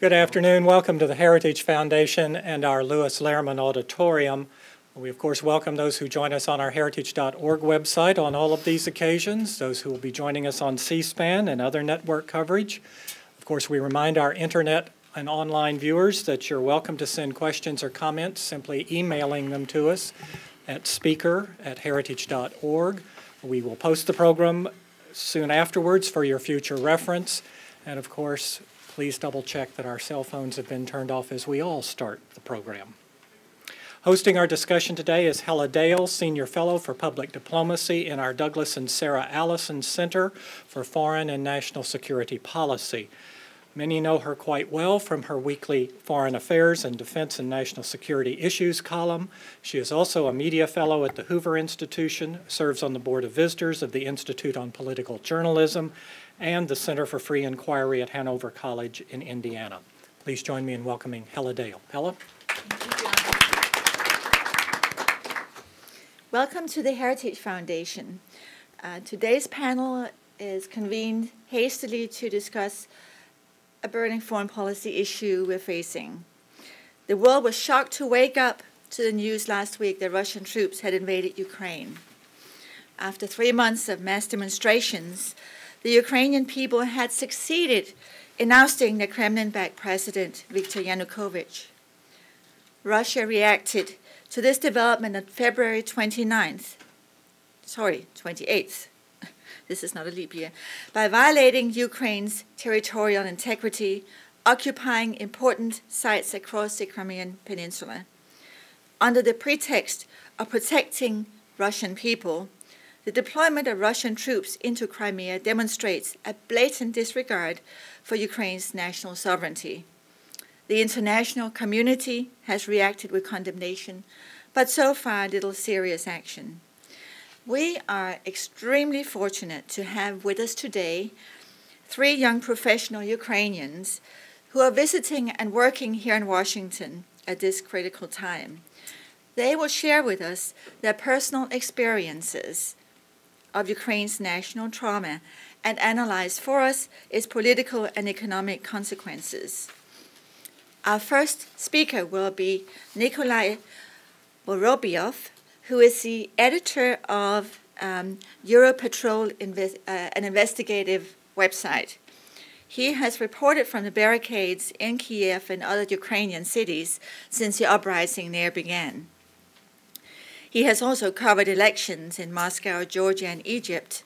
Good afternoon. Welcome to the Heritage Foundation and our Lewis Lehrman Auditorium. We, of course, welcome those who join us on our heritage.org website on all of these occasions, those who will be joining us on C SPAN and other network coverage. Of course, we remind our internet and online viewers that you're welcome to send questions or comments simply emailing them to us at speaker at heritage.org. We will post the program soon afterwards for your future reference. And of course, please double check that our cell phones have been turned off as we all start the program. Hosting our discussion today is Helle Dale, Senior Fellow for Public Diplomacy in our Douglas and Sarah Allison Center for Foreign and National Security Policy. Many know her quite well from her weekly Foreign Affairs and Defense and National Security Issues column. She is also a media fellow at the Hoover Institution, serves on the Board of Visitors of the Institute on Political Journalism, and the Center for Free Inquiry at Hanover College in Indiana. Please join me in welcoming Helle Dale. Helle? Welcome to the Heritage Foundation. Uh, today's panel is convened hastily to discuss a burning foreign policy issue we're facing. The world was shocked to wake up to the news last week that Russian troops had invaded Ukraine. After three months of mass demonstrations, the Ukrainian people had succeeded in ousting the Kremlin backed president, Viktor Yanukovych. Russia reacted to this development on February 29th, sorry, 28th, this is not a leap year, by violating Ukraine's territorial integrity, occupying important sites across the Crimean Peninsula. Under the pretext of protecting Russian people, the deployment of Russian troops into Crimea demonstrates a blatant disregard for Ukraine's national sovereignty. The international community has reacted with condemnation, but so far little serious action. We are extremely fortunate to have with us today three young professional Ukrainians who are visiting and working here in Washington at this critical time. They will share with us their personal experiences of Ukraine's national trauma and analyze for us its political and economic consequences. Our first speaker will be Nikolai Vorobiov, who is the editor of um, Europatrol, Inve uh, an investigative website. He has reported from the barricades in Kiev and other Ukrainian cities since the uprising there began. He has also covered elections in Moscow, Georgia, and Egypt,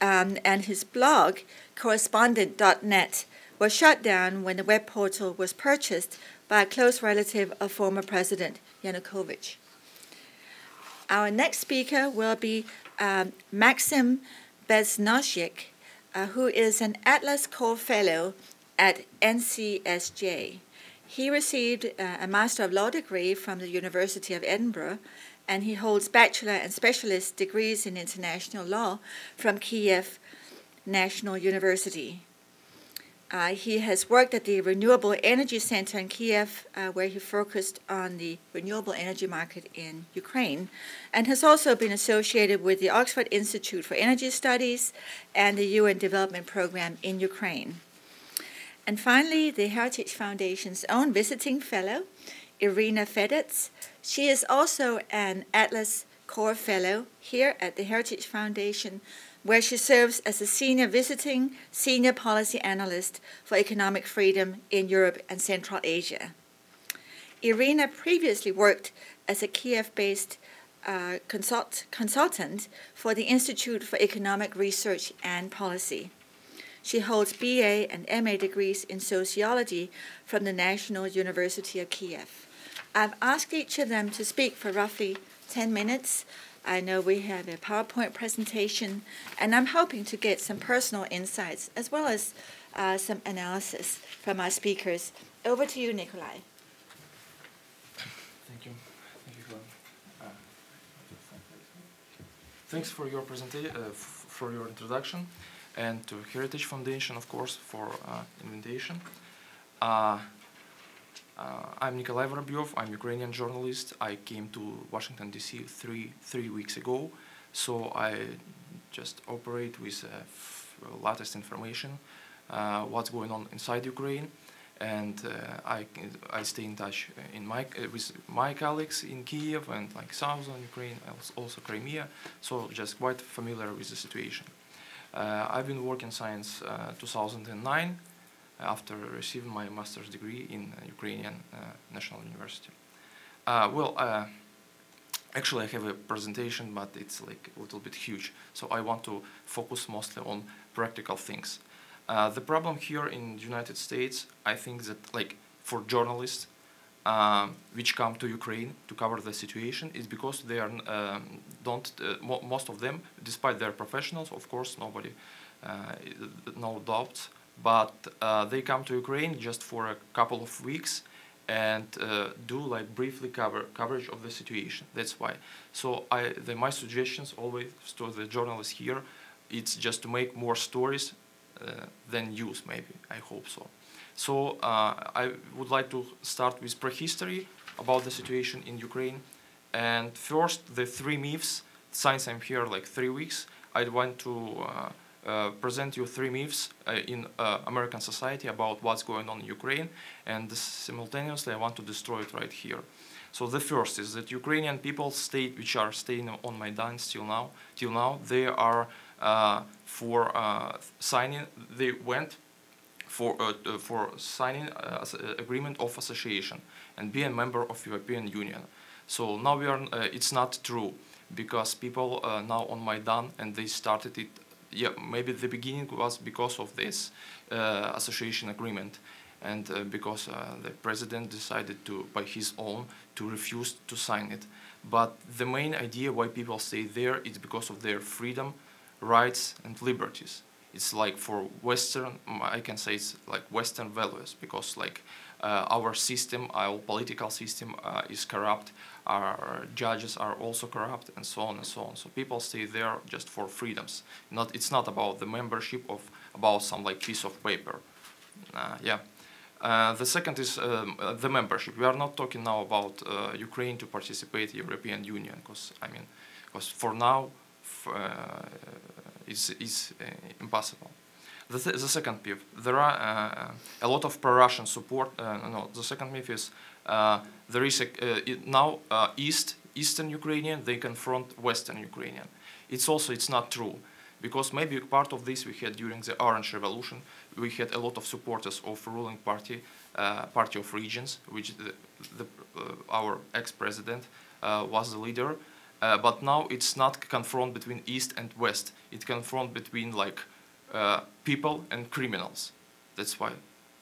um, and his blog, korrespondent.net, was shut down when the web portal was purchased by a close relative of former President Yanukovych. Our next speaker will be um, Maksym Beznosiuk, uh, who is an Atlas Corps Fellow at NCSJ. He received uh, a Master of Law degree from the University of Edinburgh, and he holds bachelor and specialist degrees in international law from Kiev National University. Uh, he has worked at the Renewable Energy Center in Kiev, uh, where he focused on the renewable energy market in Ukraine, and has also been associated with the Oxford Institute for Energy Studies and the UN Development Program in Ukraine. And finally, the Heritage Foundation's own visiting fellow, Iryna Fedets. She is also an Atlas Corps Fellow here at the Heritage Foundation where she serves as a senior visiting senior policy analyst for economic freedom in Europe and Central Asia. Iryna previously worked as a Kiev based uh, consult consultant for the Institute for Economic Research and Policy. She holds BA and MA degrees in sociology from the National University of Kiev. I've asked each of them to speak for roughly 10 minutes. I know we have a PowerPoint presentation, and I'm hoping to get some personal insights as well as uh, some analysis from our speakers. Over to you, Nikolai. Thank you. Thank you, uh, Thanks for your presentation, uh, for your introduction, and to Heritage Foundation, of course, for uh, invitation. Uh, I'm Nikolai Vorobiov. I'm Ukrainian journalist. I came to Washington D.C. three three weeks ago, so I just operate with uh, latest information, uh, what's going on inside Ukraine, and uh, I I stay in touch uh, in my uh, with my colleagues in Kiev and like southern Ukraine, also Crimea. So just quite familiar with the situation. I've been working science uh, 2009 after receiving my master's degree in uh, Ukrainian uh, National University. Uh, well, actually I have a presentation, but it's like a little bit huge, so I want to focus mostly on practical things. The problem here in the United States, I think that like for journalists um, which come to Ukraine to cover the situation is because they are um, don't uh, mo- most of them, despite their professionals, of course, nobody, uh, no doubts, but uh, they come to Ukraine just for a couple of weeks and uh, do like briefly cover coverage of the situation. That's why. So I, the, my suggestions always to the journalists here, it's just to make more stories uh, than news. Maybe I hope so. So I would like to start with prehistory about the situation in Ukraine. And first, the three myths. Since I'm here like three weeks, I want to uh, uh, present you three myths uh, in uh, American society about what's going on in Ukraine, and simultaneously I want to destroy it right here. So the first is that Ukrainian people state, which are staying on Maidan still now, till now, they are uh, for uh, signing. They went for uh, for signing agreement of association and be a member of European Union. So now we are. It's not true because people now on Maidan and they started it. Yeah, maybe the beginning was because of this uh, association agreement, and uh, because uh, the president decided to, by his own, to refuse to sign it. But the main idea why people stay there is because of their freedom, rights, and liberties it's like for Western, I can say it's like Western values because like our system, our political system uh, is corrupt, our judges are also corrupt, and so on and so on. So people stay there just for freedoms. Not, it's not about the membership of about some like piece of paper. Uh, yeah. Uh, the second is um, uh, the membership. We are not talking now about uh, Ukraine to participate in European Union because I mean, because for now, uh, it's, it's uh, impossible. The, th- the second myth, there are uh, a lot of pro-Russian support. Uh, no, the second myth is uh, there is a, now East Eastern Ukrainian they confront Western Ukrainian. It's also it's not true because maybe part of this we had during the Orange Revolution. We had a lot of supporters of ruling party, uh, Party of Regions, which the, the, uh, our ex-president uh, was the leader. But now it's not confront between East and West. It confront between like uh, people and criminals. That's why.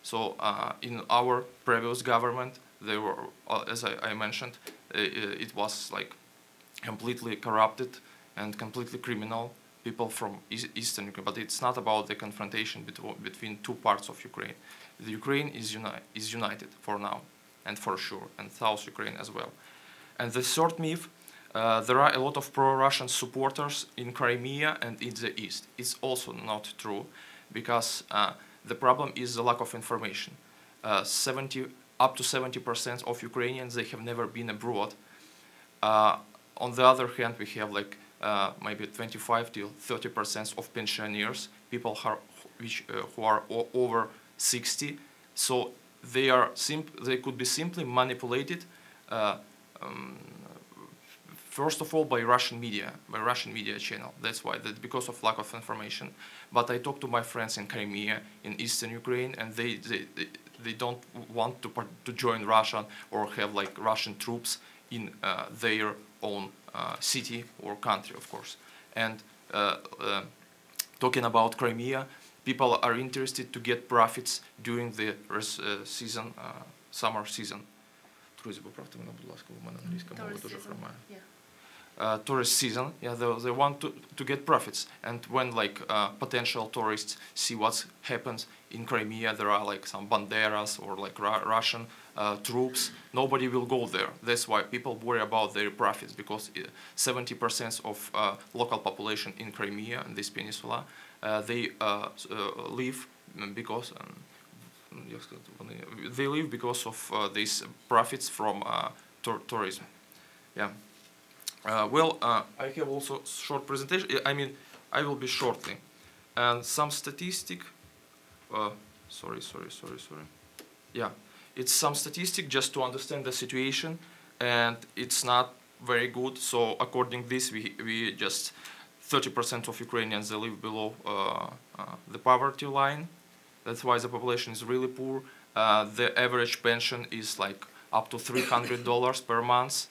So uh, in our previous government, they were, uh, as I, I mentioned, it was like completely corrupted and completely criminal people from Eastern Ukraine. But it's not about the confrontation betw- between two parts of Ukraine. The Ukraine is, uni- is united for now and for sure, and South Ukraine as well. And the third myth, uh, there are a lot of pro-Russian supporters in Crimea and in the east. It's also not true, because uh, the problem is the lack of information. Uh, 70, up to 70% of Ukrainians they have never been abroad. Uh, on the other hand, we have like uh, maybe 25 to 30% of pensioners, people who are, which, who are over 60. So they are they could be simply manipulated. Um, first of all by Russian media, by Russian media channel. That's why, that because of lack of information. But I talked to my friends in Crimea, in eastern Ukraine, and they they, they, they don't want to part, to join Russia or have like Russian troops in uh, their own uh, city or country, of course. And uh, uh, talking about Crimea, people are interested to get profits during the res, uh, season, uh, summer season. Друзі, поправте мене, будь ласка, у мене англійська мова дуже хромає. uh, tourist season. Yeah, they, they want to, to get profits. And when like uh, potential tourists see what's happened in Crimea, there are like some banderas or like Ra Russian uh, troops. Nobody will go there. That's why people worry about their profits because uh, 70% of uh, local population in Crimea and this peninsula uh, they live because. Um, they live because of these profits from tourism. Yeah. Uh, well, uh, I have also short presentation. I mean, I will be shortly, and some statistic. Uh, sorry, sorry, sorry, sorry. yeah, it's some statistic just to understand the situation, and it's not very good. So according this, we we just 30% of Ukrainians they live below uh, uh, the poverty line. That's why the population is really poor. Uh, the average pension is like up to $300 per month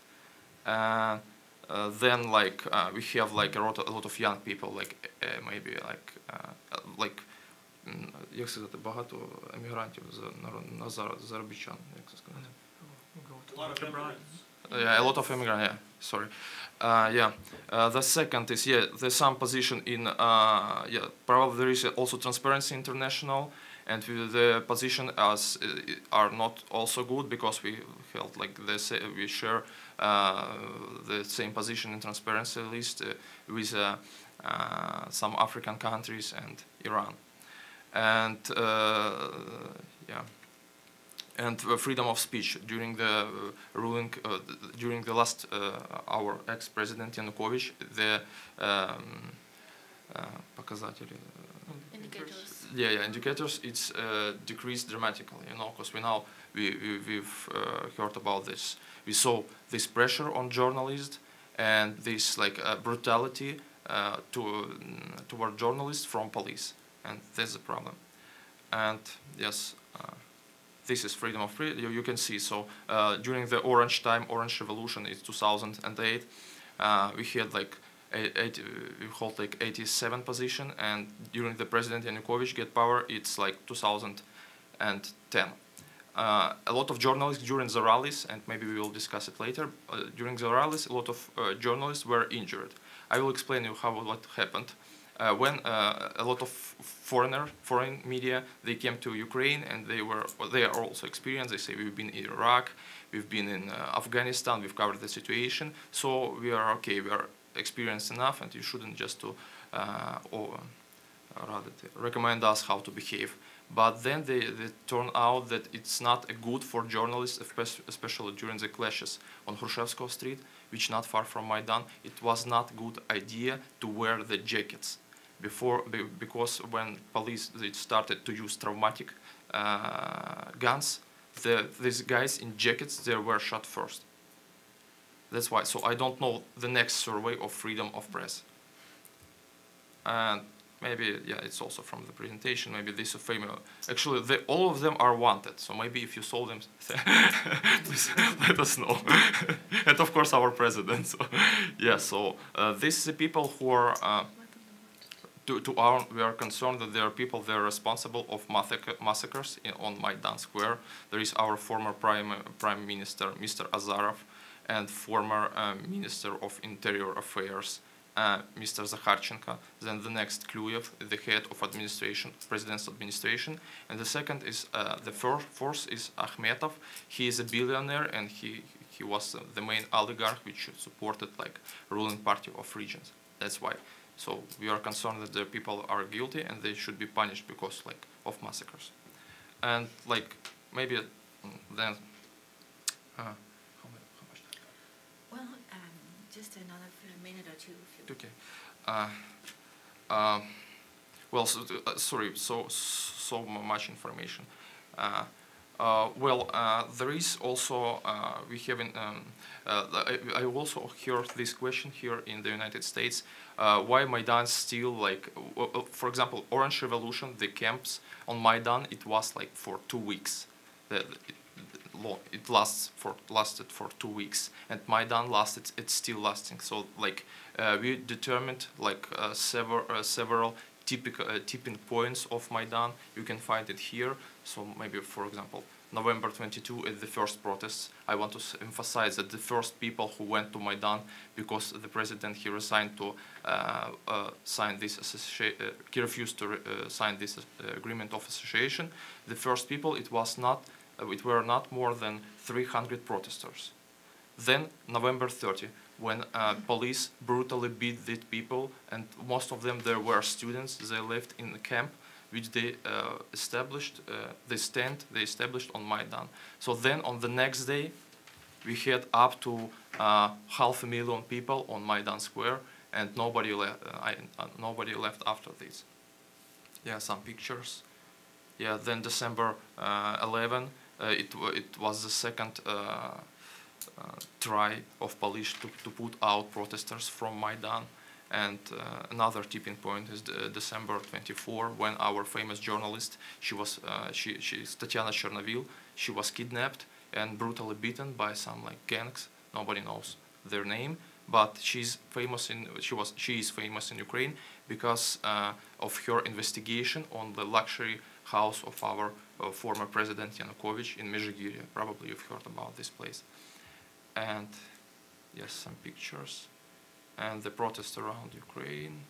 Uh, uh, then like uh, we have like a lot, a lot of young people, like maybe like like м, як сказати, багато емігрантів за на, на заробітчан, як це сказати. Yeah, a lot of immigrants. Yeah, sorry. Uh, yeah. Uh, the second is yeah, there's some position in uh, yeah. Probably there is also Transparency International, and the position as uh, are not also good because we felt like this we share uh, the same position in Transparency list uh, with some African countries and Iran, and yeah and uh, freedom of speech during the uh, ruling uh, during the last our ex-president Yanukovych the um, показатели indicators yeah yeah indicators it's decreased dramatically you know because we now we, we have heard about this we saw this pressure on journalists and this like brutality to mm, toward journalists from police and that's the problem and yes this is freedom of free. You, you can see. So uh, during the Orange time, Orange Revolution is 2008. Uh, we had like we hold like 87 position, and during the President Yanukovych get power, it's like 2010. Uh, a lot of journalists during the rallies, and maybe we will discuss it later. Uh, during the rallies, a lot of uh, journalists were injured. I will explain you how what happened uh, when uh, a lot of foreigner foreign media they came to Ukraine and they were they are also experienced. They say we've been in Iraq, we've been in uh, Afghanistan, we've covered the situation, so we are okay. We are experienced enough, and you shouldn't just to or rather recommend us how to behave. But then they, they turn out that it's not good for journalists, especially during the clashes on Hrushevskoy Street, which not far from Maidan. It was not good idea to wear the jackets before because when police they started to use traumatic uh, guns, the, these guys in jackets they were shot first. That's why. So I don't know the next survey of freedom of press. And maybe yeah, it's also from the presentation. Maybe this is famous. Actually, they, all of them are wanted. So maybe if you saw them, please let us know. and of course, our president. So yeah. So uh, this is the people who are. Uh, to, to our, we are concerned that there are people that are responsible of massacres in, on Maidan Square. There is our former Prime, Prime Minister, Mr. Azarov, and former uh, Minister of Interior Affairs, uh, Mr. Zakharchenko. Then the next Kluyev, the head of administration, president's administration. And the second is, uh, the first, fourth is Akhmetov. He is a billionaire and he, he was the main oligarch which supported like ruling party of regions. That's why. So we are concerned that the people are guilty and they should be punished because like of massacres. And like maybe mm, then. Uh? Well, um, just another minute or two. okay. Uh, uh, well, so, uh, sorry, so so much information. Uh, uh, well, uh, there is also we have um, I, I also heard this question here in the United States why Maidan still like, for example, Orange Revolution, the camps on Maidan, it was like for two weeks. The, it lasts for lasted for two weeks, and Maidan lasted. It's still lasting. So like uh, we determined like uh, several uh, several typical uh, tipping points of Maidan. You can find it here. So maybe for example, November 22 is the first protest. I want to emphasize that the first people who went to Maidan because the president he resigned to uh, uh, sign this he refused to sign this agreement of association. The first people it was not, it were not more than 300 protesters. Then November 30, when police brutally beat these people, and most of them there were students. They lived in the camp which they uh, established, uh, the stand they established on Maidan. So then on the next day, we had up to uh, half a million people on Maidan Square, and nobody left. I, nobody left after this. Yeah, some pictures. Yeah, then December 11, Uh, it, it was the second uh, uh, try of police to, to put out protesters from Maidan. And uh, another tipping point is December 24, when our famous journalist, she was, uh, she, Tatiana Chornovol, she was kidnapped and brutally beaten by some like gangs. Nobody knows their name, but she's famous in, she was, she is famous in Ukraine because uh, of her investigation on the luxury house of our uh, former president Yanukovych in Mezhigorye. Probably you've heard about this place. And yes, some pictures and the protests around Ukraine.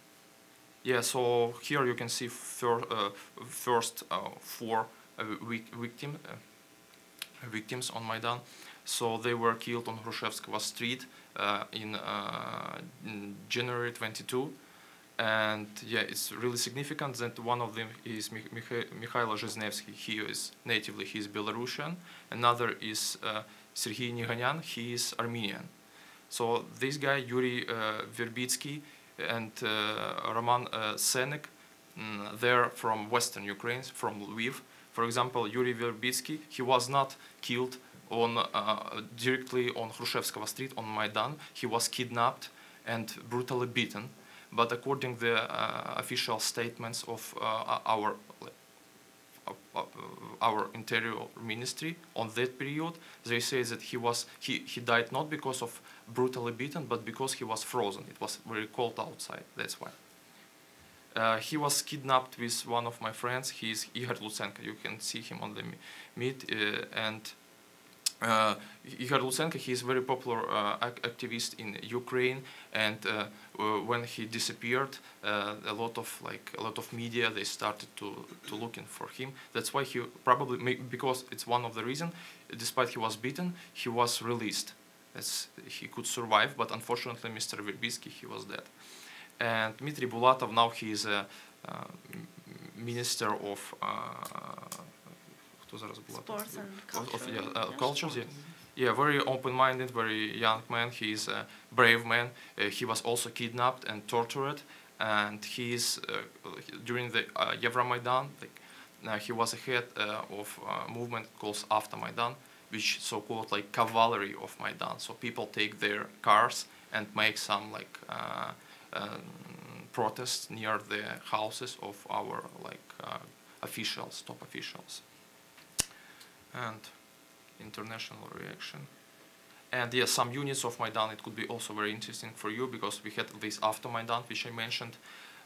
Yeah, so here you can see fir uh, first uh, four uh, vic- victim, uh, victims on Maidan. So they were killed on Hrushevskaya Street uh, in, in January 22. And yeah, it's really significant that one of them is Mikh- Mikha- Zhiznevsky. He is natively he is Belarusian. Another is uh, Sergei Nigoyan. He is Armenian. So this guy, Yuri uh, Verbitsky and uh, Roman uh, Senyk, mm, they're from western Ukraine, from Lviv. For example, Yuri Verbitsky, he was not killed on uh, directly on Hrushevskaya Street on Maidan. He was kidnapped and brutally beaten. But according the uh, official statements of uh, our uh, our interior ministry on that period they say that he was he, he died not because of brutally beaten but because he was frozen. It was very cold outside that's why. Uh, he was kidnapped with one of my friends. He is Igor Lutsenko. You can see him on the meet uh, and uh, Igor Lutsenko, he is very popular uh, ac- activist in Ukraine, and uh, when he disappeared, uh, a lot of like a lot of media they started to to looking for him. That's why he probably may, because it's one of the reason. Despite he was beaten, he was released. That's, he could survive, but unfortunately, Mr. Verbitsky, he was dead. And Dmitry Bulatov now he is a uh, minister of зараз була Sports and culture. Yeah, uh, cultures, yeah. Mm-hmm. Yeah, very open-minded, very young man. He is a brave man. Uh, he was also kidnapped and tortured, and he is uh, during the uh, Like, uh, he was a head uh, of a movement called AutoMaidan, which so-called like cavalry of Maidan. So people take their cars and make some like um, protests near the houses of our like officials, top officials and international reaction. And yes, some units of Maidan, it could be also very interesting for you because we had this AutoMaidan, which I mentioned.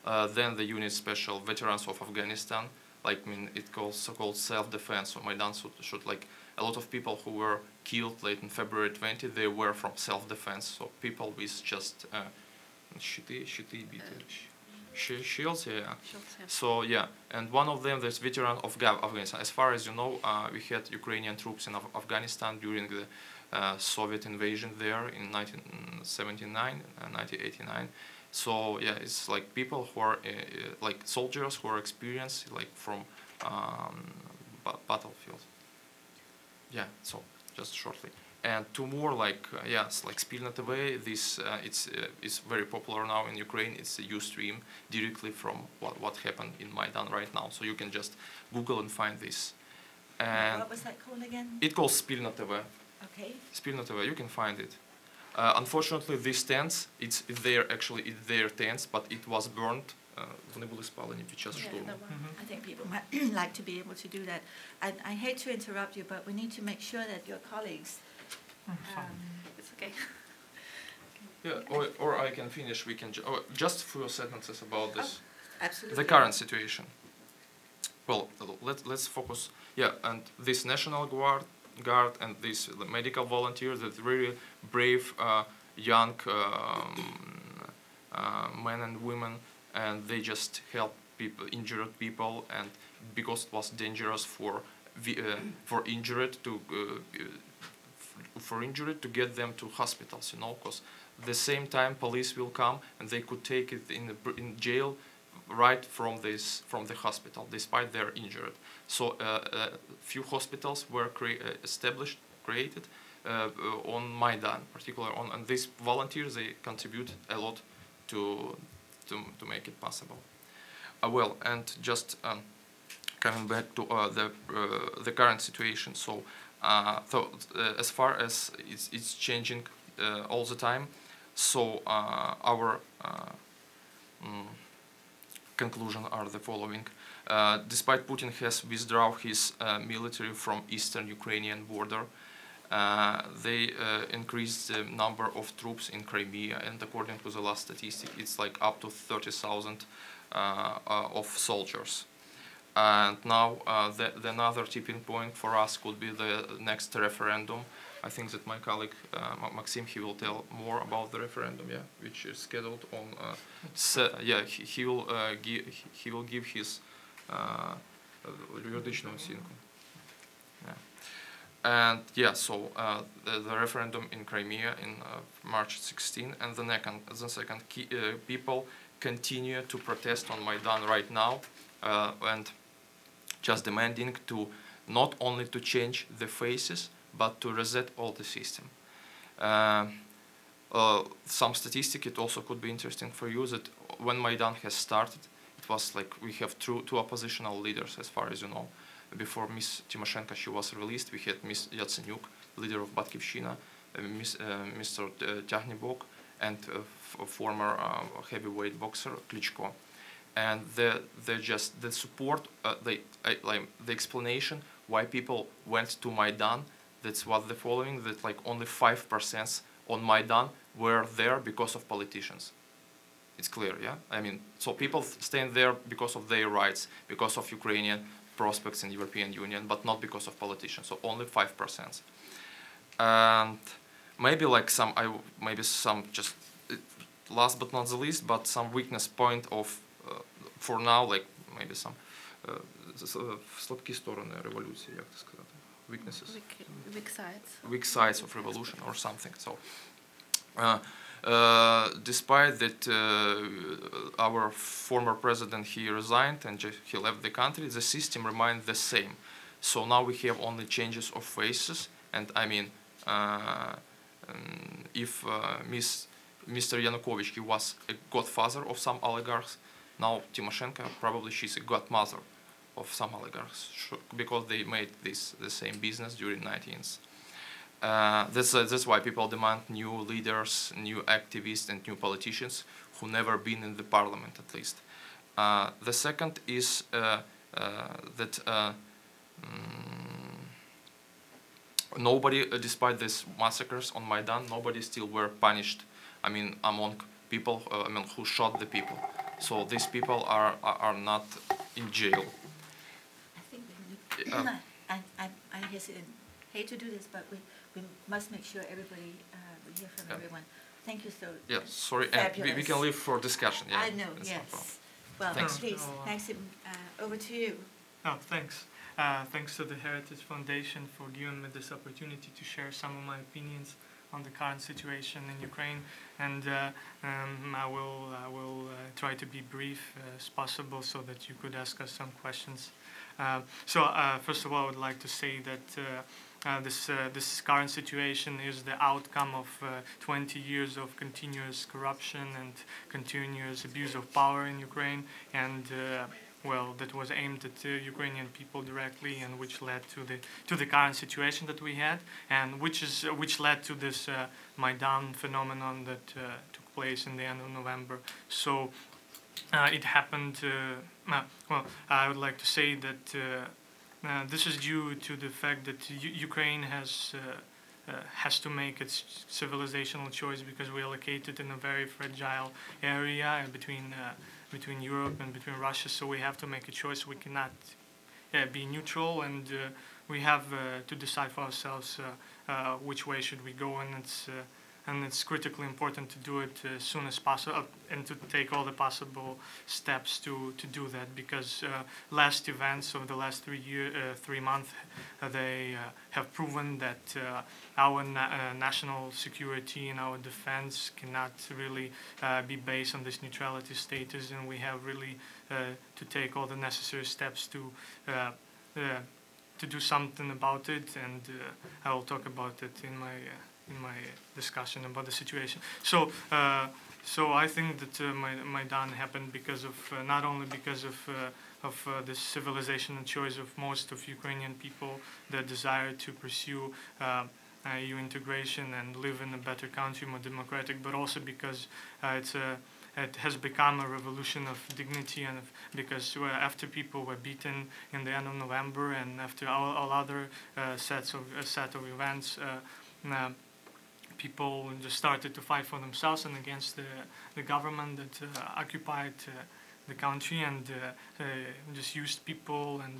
Uh, then the unit special veterans of Afghanistan, like I mean, it calls so-called self-defense. So Maidan should, should, like a lot of people who were killed late in February 20, they were from self-defense. So people with just uh, щиты sh- shields, yeah. So yeah, and one of them, this veteran of Ga- Afghanistan. As far as you know, uh, we had Ukrainian troops in Af- Afghanistan during the uh, Soviet invasion there in 1979 and 1989. So yeah, it's like people who are uh, uh, like soldiers who are experienced like from um, ba- battlefield. Yeah, so just shortly and two more like uh, yes like Spilno TV this uh, it's uh, it's very popular now in Ukraine. It's a stream directly from what what happened in Maidan right now. So you can just Google and find this. And what was that called again? it calls Spilno TV okay. Spilno TV you can find it. Uh, unfortunately these tents it's, there actually it's their tents but it was burned. Uh, mm-hmm. I think people might like to be able to do that. And I hate to interrupt you, but we need to make sure that your colleagues um, it's okay. Yeah, or, or I can finish. We can ju- oh, just few sentences about this. Absolutely. the current situation. Well, let, let's focus. Yeah, and this National Guard, guard and these the medical volunteers, that really brave uh, young um, uh, men and women, and they just help people, injured people, and because it was dangerous for vi- uh, for injured to uh, f- for injury to get them to hospitals, you know, because the same time police will come and they could take it in in jail right from this from the hospital despite they're injured so uh, a few hospitals were crea- uh, established created uh, uh, on Maidan particular on and these volunteers they contribute a lot to to, to make it possible uh, well and just um, coming back to uh, the uh, the current situation. So, uh, so uh, as far as it's, it's changing uh, all the time, so uh, our uh, mm, conclusion are the following. Uh, despite Putin has withdrawn his uh, military from eastern Ukrainian border, uh, they uh, increased the number of troops in Crimea, and according to the last statistic, it's like up to 30,000 uh, uh, of soldiers. And now uh, the, the, another tipping point for us could be the next referendum. I think that my colleague uh, Maksym he will tell more about the referendum, yeah, which is scheduled on. Uh, yeah, he, he will give he will give his Additional. оцінку. Yeah. And yeah, so uh, the, the, referendum in Crimea in uh, March 16, and the, second the second key, uh, people continue to protest on Maidan right now, and just demanding to not only to change the faces, but to reset all the system. Uh, uh, some statistic, it also could be interesting for you that when Maidan has started, it was like we have two, two oppositional leaders, as far as you know. Before Miss Timoshenko she was released, we had Miss Yatsenyuk, leader of Batkivshchyna, uh, Miss, uh, Mr. Uh, and uh, former heavyweight boxer Klitschko. And the, the just the support, uh, the like the explanation why people went to Maidan. That's what the following. That like only five percent on Maidan were there because of politicians. It's clear, yeah. I mean, so people stand there because of their rights, because of Ukrainian prospects in European Union, but not because of politicians. So only five percent. And maybe like some, I maybe some just uh, last but not the least, but some weakness point of for now, like maybe some uh, з- з- слабкі сторони революції, як це сказати? Weaknesses Weak, weak sides. weak sides of revolution or something. So, uh, uh, despite that, uh, our former president he resigned and ju- he left the country, the system remained the same. So now we have only changes of faces, and I mean, uh, um, if uh, Miss, Mr. Yanukovych he was a godfather of some oligarchs, now Timoshenko probably she's a godmother of some oligarchs because they made this the same business during 19th. Uh, that's uh, that's why people demand new leaders, new activists, and new politicians who never been in the parliament at least. Uh, the second is uh, uh, that uh, mm, nobody, despite these massacres on Maidan, nobody still were punished. I mean, among people, I mean, who shot the people. So these people are are, are not in jail. I think we need, Uh, I, I, I hesitate, hate to do this, but we, we must make sure everybody, uh, we hear from Yeah. everyone. Thank you so. Yeah, sorry, and we, we can leave for discussion. Yeah, I know, that's no yes. Well, Thanks. please, uh, Maksym, uh, over to you. Oh, thanks. Uh, thanks to the Heritage Foundation for giving me this opportunity to share some of my opinions on the current situation in Ukraine, and uh, um, I will I will uh, try to be brief as possible so that you could ask us some questions. Uh, so uh, first of all, I would like to say that. Uh, uh, this this current situation is the outcome of uh, 20 years of continuous corruption and continuous abuse of power in Ukraine, and well, that was aimed at the Ukrainian people directly, and which led to the to the current situation that we had, and which is which led to this uh, Maidan phenomenon that uh, took place in the end of November. So uh, it happened. Uh, uh, well, I would like to say that uh, this is due to the fact that U- Ukraine has. Uh, has to make its civilizational choice because we are located in a very fragile area between uh, between Europe and between Russia. So we have to make a choice. We cannot uh, be neutral, and uh, we have uh, to decide for ourselves uh, which way should we go. And it's and it's critically important to do it as soon as possible and to take all the possible steps to, to do that because uh, last events of the last three year uh, three months uh, they uh, have proven that uh, our na- uh, national security and our defense cannot really uh, be based on this neutrality status and we have really uh, to take all the necessary steps to uh, uh, to do something about it and uh, I will talk about it in my uh, in my discussion about the situation. So, uh, so I think that uh, my Maidan happened because of uh, not only because of of uh, this civilization and choice of most of Ukrainian people, their desire to pursue uh, EU integration and live in a better country, more democratic, but also because uh, it's a it has become a revolution of dignity and of, because after people were beaten in the end of November and after all, all other sets of set of events, people just started to fight for themselves and against the, the government that uh, occupied uh, the country and just used people and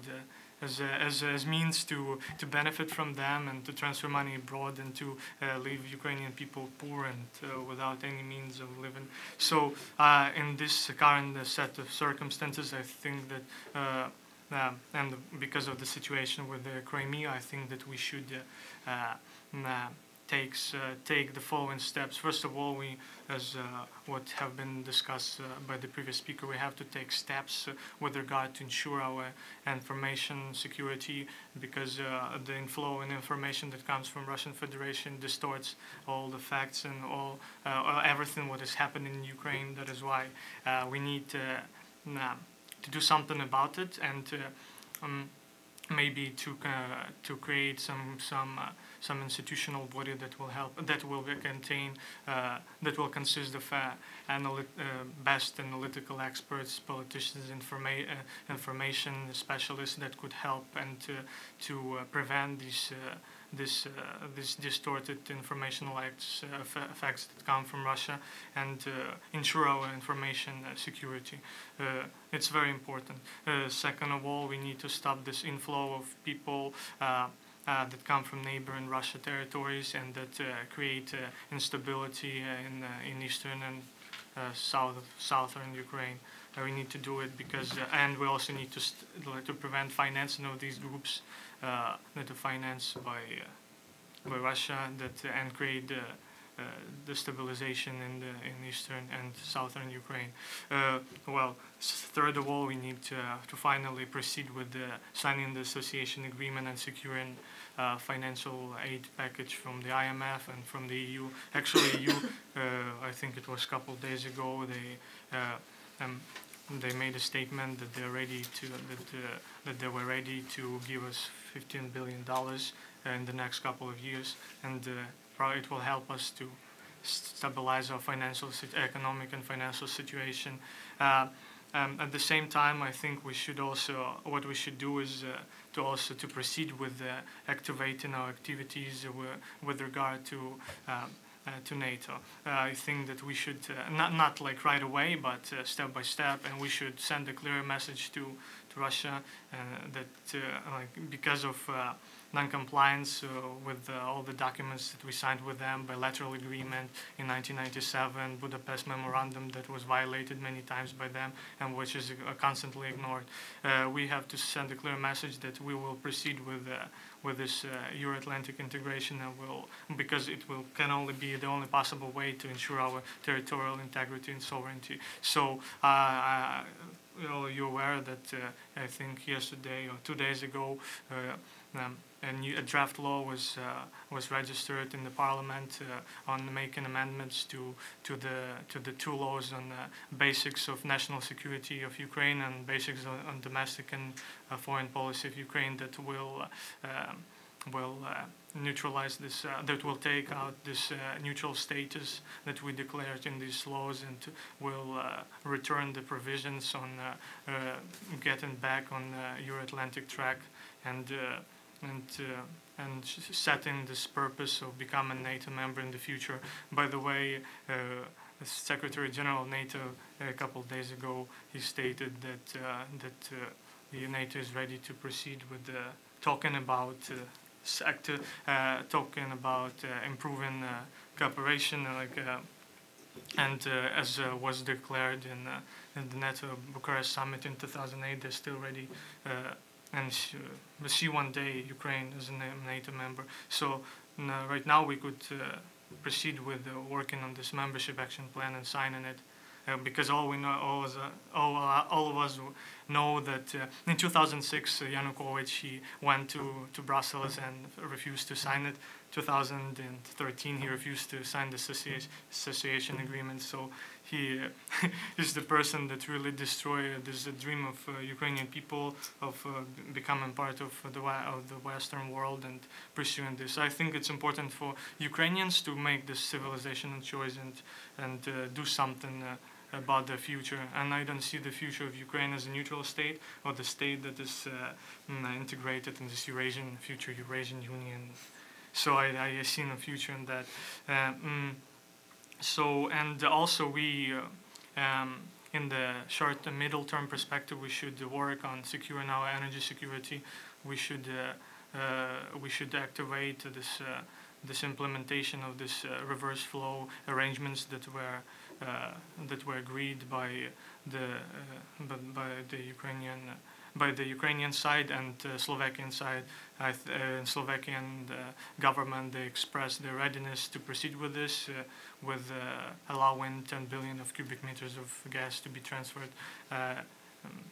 as, as, as means to, to benefit from them and to transfer money abroad and to uh, leave Ukrainian people poor and uh, without any means of living. So uh, in this current set of circumstances, I think that um, and because of the situation with the Crimea, I think that we should takes uh, Uh, take the following steps. First of all, we, as uh, what have been discussed uh, by the previous speaker, we have to take steps with regard to ensure our information security because uh, the inflow and information that comes from Russian Federation distorts all the facts and all uh, everything what is happening in Ukraine. That is why we need to, to do something about it and um, maybe to to create some some some institutional body that will help that will contain uh, that will consist of uh, analy uh, best analytical experts, politicians, informa uh, information specialists that could help and to to uh, prevent these this uh, this distorted informational acts, uh, effects that come from Russia and uh, ensure our information security. it's very important. second of all, we need to stop this inflow of people uh, that come from neighboring Russia territories and that uh, create uh, instability in in eastern and south southern Ukraine. we need to do it because, and we also need to to prevent financing of these groups that are financed by by Russia that and create uh, the stabilization in the in eastern and southern Ukraine. Uh, well, third of all, we need to, uh, to finally proceed with signing the association agreement and securing uh, financial aid package from the IMF and from the EU. Actually, EU, uh, I think it was a couple of days ago, they uh, um, they made a statement that they're ready to that that they were ready to give us 15 billion dollars in the next couple of years, and probably it will help us to stabilize our financial, economic and financial situation. Uh, um, at the same time, I think we should also, what we should do is uh, to also to proceed with uh, activating our activities with regard to um, uh, to NATO. Uh, I think that we should uh, not not like right away, but step by step, and we should send a clear message to to Russia that like because of non-compliance uh, with uh, all the documents that we signed with them, bilateral agreement in 1997, Budapest Memorandum that was violated many times by them and which is uh, constantly ignored. we have to send a clear message that we will proceed with with this uh, Euro-Atlantic integration and will because it will can only be the only possible way to ensure our territorial integrity and sovereignty. So uh, well, you're aware that uh, I think yesterday or two days ago um, a, new, a draft law was uh, was registered in the parliament uh, on making amendments to to the to the two laws on the basics of national security of Ukraine and basics on, on domestic and uh, foreign policy of Ukraine that will will uh, neutralize this, uh, that will take out this uh, neutral status that we declared in these laws and will return the provisions on getting back on the Euro-Atlantic track and and uh, and setting this purpose of becoming a NATO member in the future. By the way, uh, the Secretary General of NATO a couple of days ago he stated that uh, that uh, the NATO is ready to proceed with talking about uh, talking about improving improving cooperation like. and as was declared in, in the NATO Bucharest summit in 2008, they're still ready and we see one day Ukraine as a NATO member. So right now we could uh, proceed with uh, working on this membership action plan and signing it. Uh, because all we know, all, is, all, all of us know that uh, in 2006 uh, Yanukovych he went to, to Brussels and refused to sign it. 2013 he refused to sign the association, agreement. So he uh, is the person that really destroyed this uh, dream of uh, Ukrainian people of uh, becoming part of the of the Western world and pursuing this. I think it's important for Ukrainians to make this civilizational choice and and uh, do something. Uh, about the future, and I don't see the future of Ukraine as a neutral state or the state that is integrated in this Eurasian future Eurasian Union. So I, I see no future in that. Mm, so and also we uh, um, in the short and middle term perspective we should work on securing our energy security we should uh, uh, we should activate this uh, this implementation of this uh, reverse flow arrangements that were uh, that were agreed by the by the Ukrainian by the Ukrainian side and uh, Slovakian side. Uh, Slovakian uh, government they expressed their readiness to proceed with this, with allowing 10 billion of cubic meters of gas to be transferred um,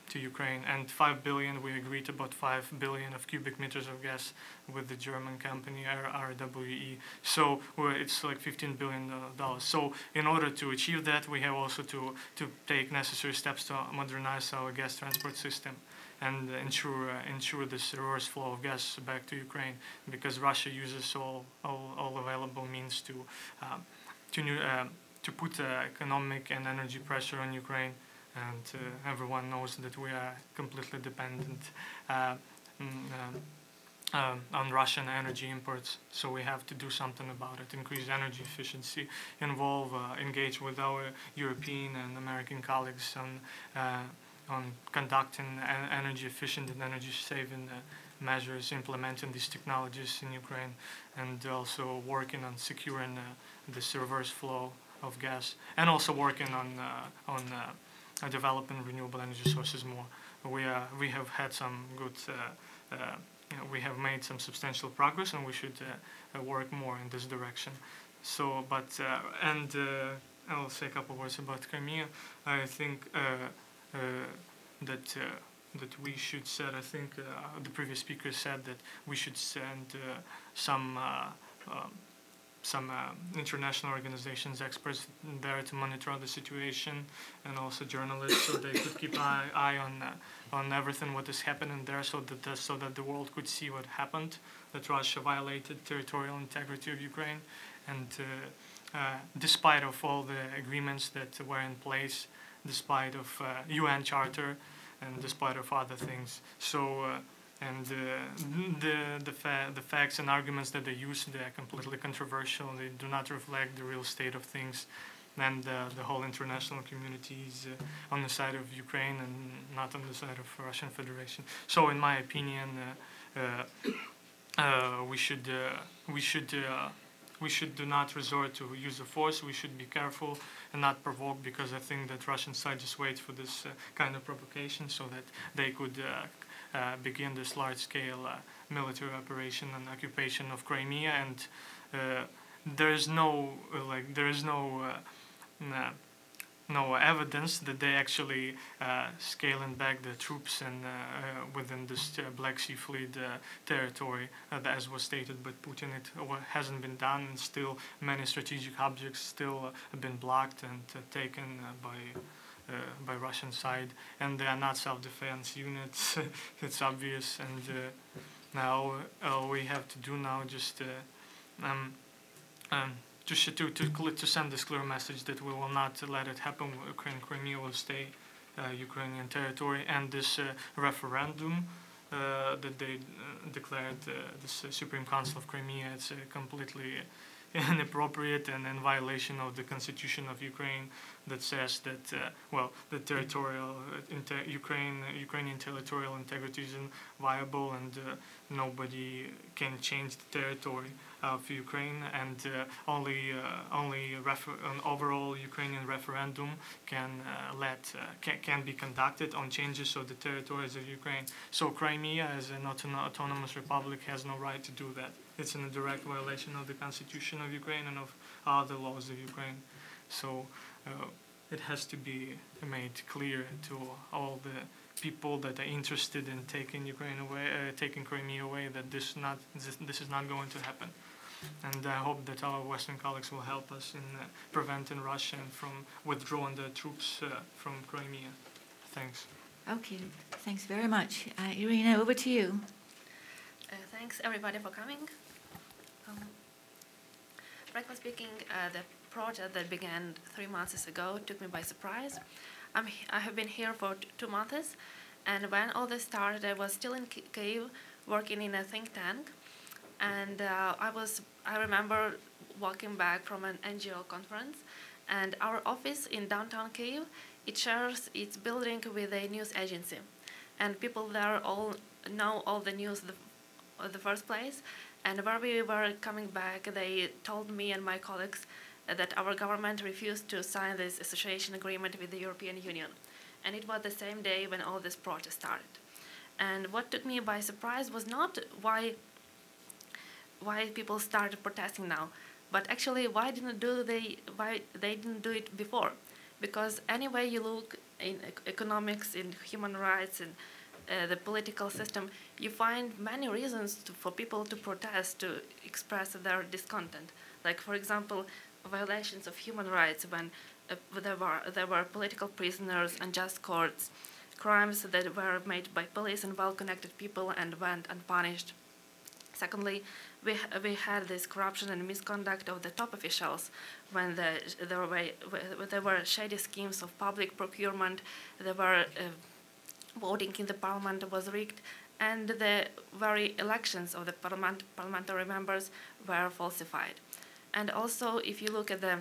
to Ukraine, and 5 billion we agreed about 5 billion of cubic meters of gas with the German company RWE. So it's like 15 billion dollars. So in order to achieve that, we have also to to take necessary steps to modernize our gas transport system and ensure uh, ensure this reverse flow of gas back to Ukraine because Russia uses all all, all available means to um, to uh, to put uh, economic and energy pressure on Ukraine and uh, everyone knows that we are completely dependent uh, uh, um, on Russian energy imports, so we have to do something about it. Increase energy efficiency, involve, engage with our European and American colleagues on on conducting energy efficient and energy saving uh, measures, implementing these technologies in Ukraine, and also working on securing uh, this reverse flow of gas, and also working on uh, on uh, developing renewable energy sources more. We are we have had some good. Uh, you know, we have made some substantial progress, and we should work more in this direction. So, but and I'll say a couple words about Crimea. I think uh, that uh, that we should set. I think uh, the previous speaker said that we should send some. Um, some uh, international organizations, experts there to monitor the situation, and also journalists, so they could keep an eye, eye on uh, on everything what is happening there, so that the, so that the world could see what happened, that Russia violated territorial integrity of Ukraine, and uh, despite of all the agreements that were in place, despite of UN uh, Charter and despite of other things. So uh, and the the, fa the facts and arguments that they use they are completely controversial. They do not reflect the real state of things, and uh, the whole international community is on the side of Ukraine and not on the side of Russian Federation. So, in my opinion, we should we should we should do not resort to use of force. We should be careful and not provoke because I think that Russian side just waits for this uh, kind of provocation so that they could uh, uh, begin this large-scale uh, military operation and occupation of Crimea. And uh, there is no like there is no no evidence that they actually uh, scaling back the troops and uh, uh, within this uh, Black Sea Fleet uh, territory, uh, as was stated by Putin. It hasn't been done, and still many strategic objects still have been blocked and taken by. by Russian side, and they are not self-defense units. it's obvious, and now all we have to do now just um, um, to, to, to, to send this clear message that we will not let it happen. Crimea will stay uh, Ukrainian territory, and this uh, referendum uh, that they uh, declared, uh, this uh, Supreme Council of Crimea, it's completely inappropriate and in violation of the constitution of Ukraine that says that well the territorial Ukraine Ukrainian territorial integrity is viable and nobody can change the territory of Ukraine and uh, only uh, only an overall Ukrainian referendum can uh, let can, can be conducted on changes of the territories of Ukraine. So Crimea as an autonomous republic has no right to do that. It's in a direct violation of the constitution of Ukraine and of other laws of Ukraine. So it has to be made clear to all the people that are interested in taking Ukraine away, uh, taking Crimea away, that this not this, this is not going to happen. And I hope that our Western colleagues will help us in uh, preventing Russia from withdrawing their troops uh, from Crimea. Thanks. Okay, thanks very much. Uh, Iryna, over to you. Uh, thanks everybody for coming. Um, frankly speaking, uh, the project that began three months ago took me by surprise. I'm, I have been here for two months, and when all this started, I was still in Kyiv working in a think tank, and uh, I was I remember walking back from an NGO conference, and our office in downtown Kyiv it shares its building with a news agency, and people there all know all the news the, the first place. And where we were coming back, they told me and my colleagues that our government refused to sign this association agreement with the European Union. And it was the same day when all this protest started. And what took me by surprise was not why why people started protesting now, but actually why didn't do they why they didn't do it before? because any way you look in economics, in human rights, in uh, the political system, you find many reasons to, for people to protest, to express their discontent. Like, for example, violations of human rights when uh, there, were, there were political prisoners, unjust courts, crimes that were made by police and well-connected people and went unpunished. Secondly, we, we had this corruption and misconduct of the top officials when the, there, were, there were shady schemes of public procurement, there were uh, voting in the parliament was rigged, and the very elections of the parliament, parliamentary members were falsified. And also, if you look at the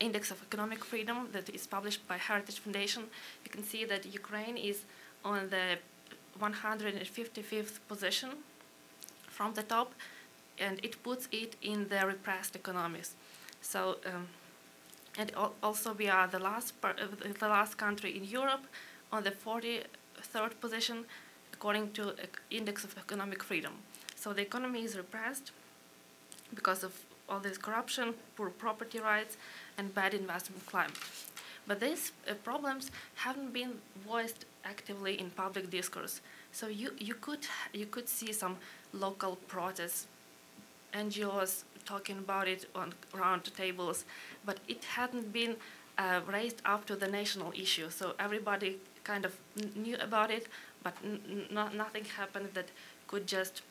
index of economic freedom that is published by Heritage Foundation, you can see that Ukraine is on the 155th position from the top, and it puts it in the repressed economies. So, um, and also we are the last uh, the last country in Europe on the 43rd position according to index of economic freedom. So the economy is repressed because of all this corruption, poor property rights, and bad investment climate. But these uh, problems haven't been voiced actively in public discourse. So you, you could you could see some local protests, NGOs talking about it on round tables, but it hadn't been uh, raised up to the national issue. So everybody kind of knew about it, but nothing happened that could just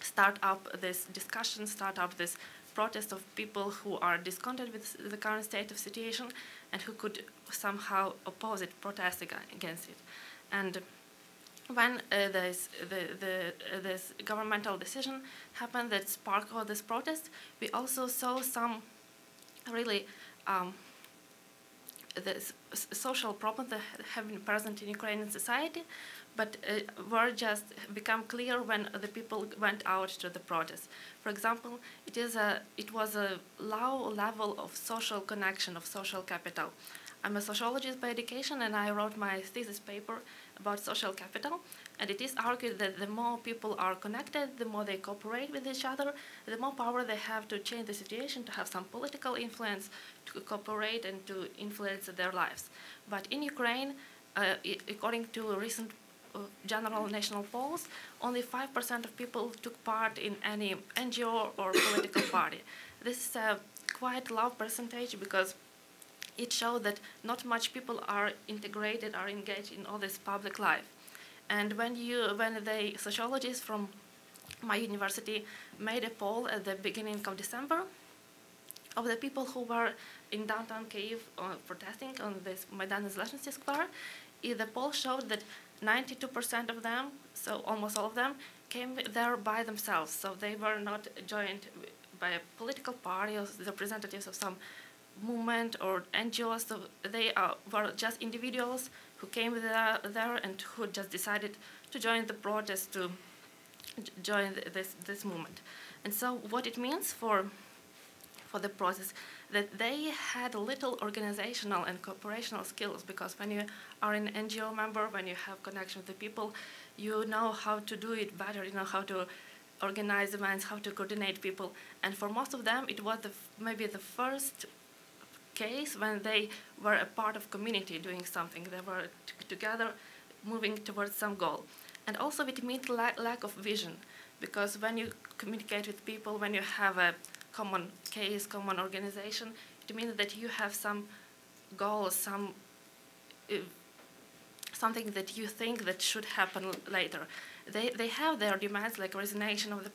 start up this discussion, start up this protest of people who are discontent with the current state of situation and who could somehow oppose it, protest against it. And when uh, this, the, the, uh, this governmental decision happened that sparked all this protest, we also saw some really um, the social problems that have been present in Ukrainian society, but uh, were just become clear when the people went out to the protest. For example, it is a it was a low level of social connection of social capital. I'm a sociologist by education, and I wrote my thesis paper about social capital. And it is argued that the more people are connected, the more they cooperate with each other, the more power they have to change the situation, to have some political influence, to cooperate and to influence their lives. But in Ukraine, uh, according to recent uh, general national polls, only 5% of people took part in any NGO or political party. This is a quite low percentage because it showed that not much people are integrated, are engaged in all this public life. And when you, when the sociologists from my university made a poll at the beginning of December of the people who were in downtown Kyiv uh, protesting on this Maidan Nezalezhnosti Square, the poll showed that 92% of them, so almost all of them, came there by themselves. So they were not joined by a political party or representatives of some movement or NGOs. So they uh, were just individuals who came there, there and who just decided to join the protest, to join this, this movement. And so what it means for, for the process, that they had little organizational and cooperational skills because when you are an NGO member, when you have connection with the people, you know how to do it better, you know how to organize events, how to coordinate people. And for most of them, it was the, maybe the first case when they were a part of community doing something. They were together moving towards some goal. And also it means la lack of vision, because when you communicate with people, when you have a common case, common organization, it means that you have some goals, some uh, something that you think that should happen later. They, they have their demands like resignation of the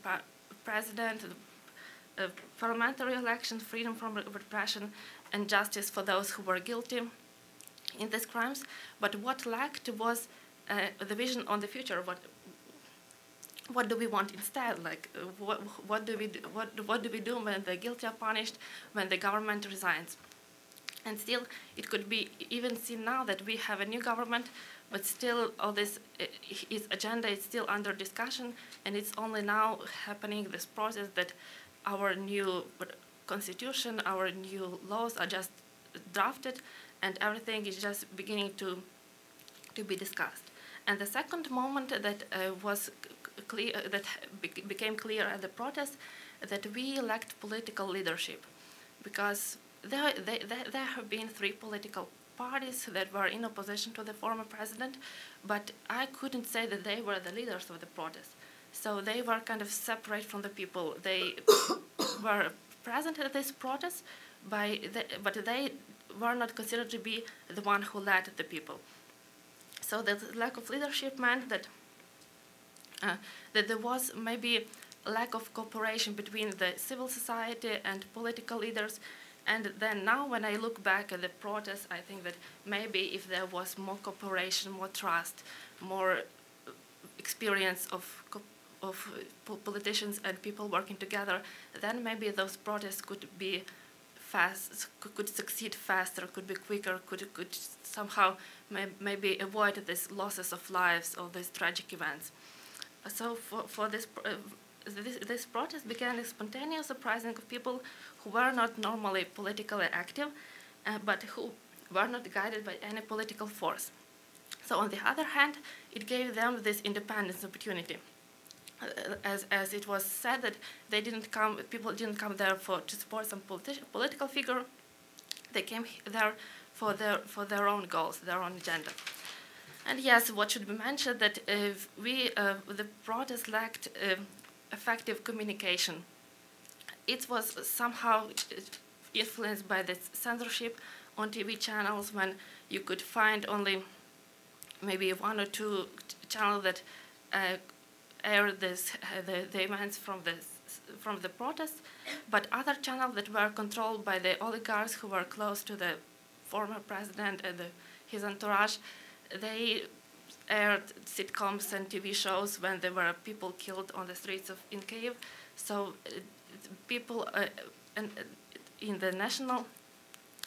president, uh, parliamentary elections, freedom from repression, and justice for those who were guilty in these crimes. But what lacked was uh, the vision on the future. What what do we want instead? Like, uh, what what do we do, what what do we do when the guilty are punished, when the government resigns? And still, it could be even seen now that we have a new government, but still all this its agenda is still under discussion, and it's only now happening this process that our new constitution, our new laws are just drafted, and everything is just beginning to to be discussed. And the second moment that uh, was clear, that became clear at the protest, that we lacked political leadership, because there, they, there have been three political parties that were in opposition to the former president, but I couldn't say that they were the leaders of the protest. So they were kind of separate from the people. They were present at this protest, by the, but they were not considered to be the one who led the people. So the lack of leadership meant that uh, that there was maybe a lack of cooperation between the civil society and political leaders. And then now when I look back at the protests, I think that maybe if there was more cooperation, more trust, more experience of of politicians and people working together, then maybe those protests could be fast, could succeed faster, could be quicker, could could somehow may, maybe avoid these losses of lives or these tragic events. So for, for this, uh, this, this protest began a spontaneous uprising of people who were not normally politically active, uh, but who were not guided by any political force. So on the other hand, it gave them this independence opportunity. Uh, as, as it was said that they didn't come, people didn't come there for to support some politi political figure. They came there for their, for their own goals, their own agenda. And yes, what should be mentioned that uh, we, uh, the protest lacked uh, effective communication. It was somehow influenced by the censorship on TV channels when you could find only maybe one or two channels that uh, air this, uh, the, the events from the, from the protests, but other channels that were controlled by the oligarchs who were close to the former president and the, his entourage, they aired sitcoms and TV shows when there were people killed on the streets of in Kiev. So uh, people uh, and, uh, in the national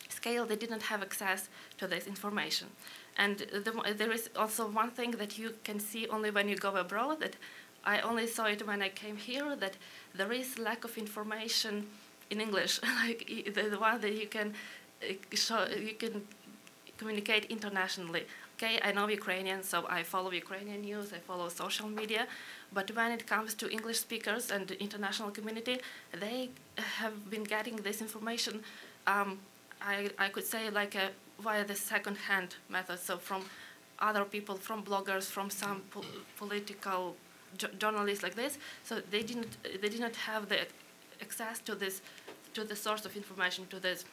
scale, they didn't have access to this information. And the, there is also one thing that you can see only when you go abroad that I only saw it when I came here that there is lack of information in English, like the, the one that you can uh, show, you can communicate internationally. Okay, I know Ukrainian, so I follow Ukrainian news, I follow social media, but when it comes to English speakers and the international community, they have been getting this information, um, I, I could say like a, via the second-hand method, so from other people, from bloggers, from some po political journalists like this, so they didn't, they did not have the access to this, to the source of information, to this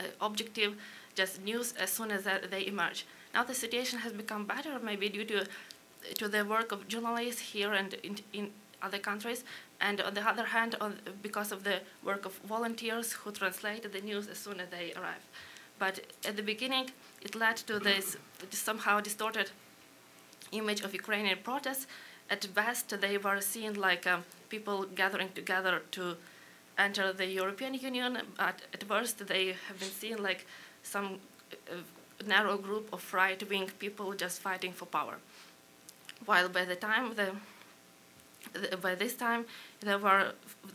uh, objective, just news as soon as they emerge. Now the situation has become better, maybe due to to the work of journalists here and in, in other countries, and on the other hand, on, because of the work of volunteers who translated the news as soon as they arrive. But at the beginning, it led to this somehow distorted image of Ukrainian protests. At best, they were seen like um, people gathering together to enter the European Union, but at worst, they have been seen like some uh, narrow group of right-wing people just fighting for power. While by the time the, the by this time there were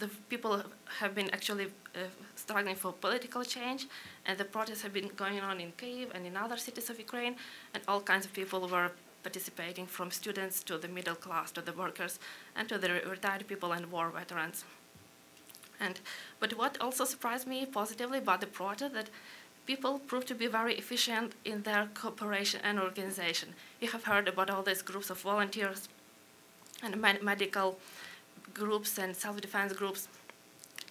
the people have been actually uh, struggling for political change, and the protests have been going on in Kiev and in other cities of Ukraine, and all kinds of people were participating from students to the middle class to the workers and to the retired people and war veterans. And but what also surprised me positively about the protest that people proved to be very efficient in their cooperation and organization. You have heard about all these groups of volunteers and med medical groups and self-defense groups.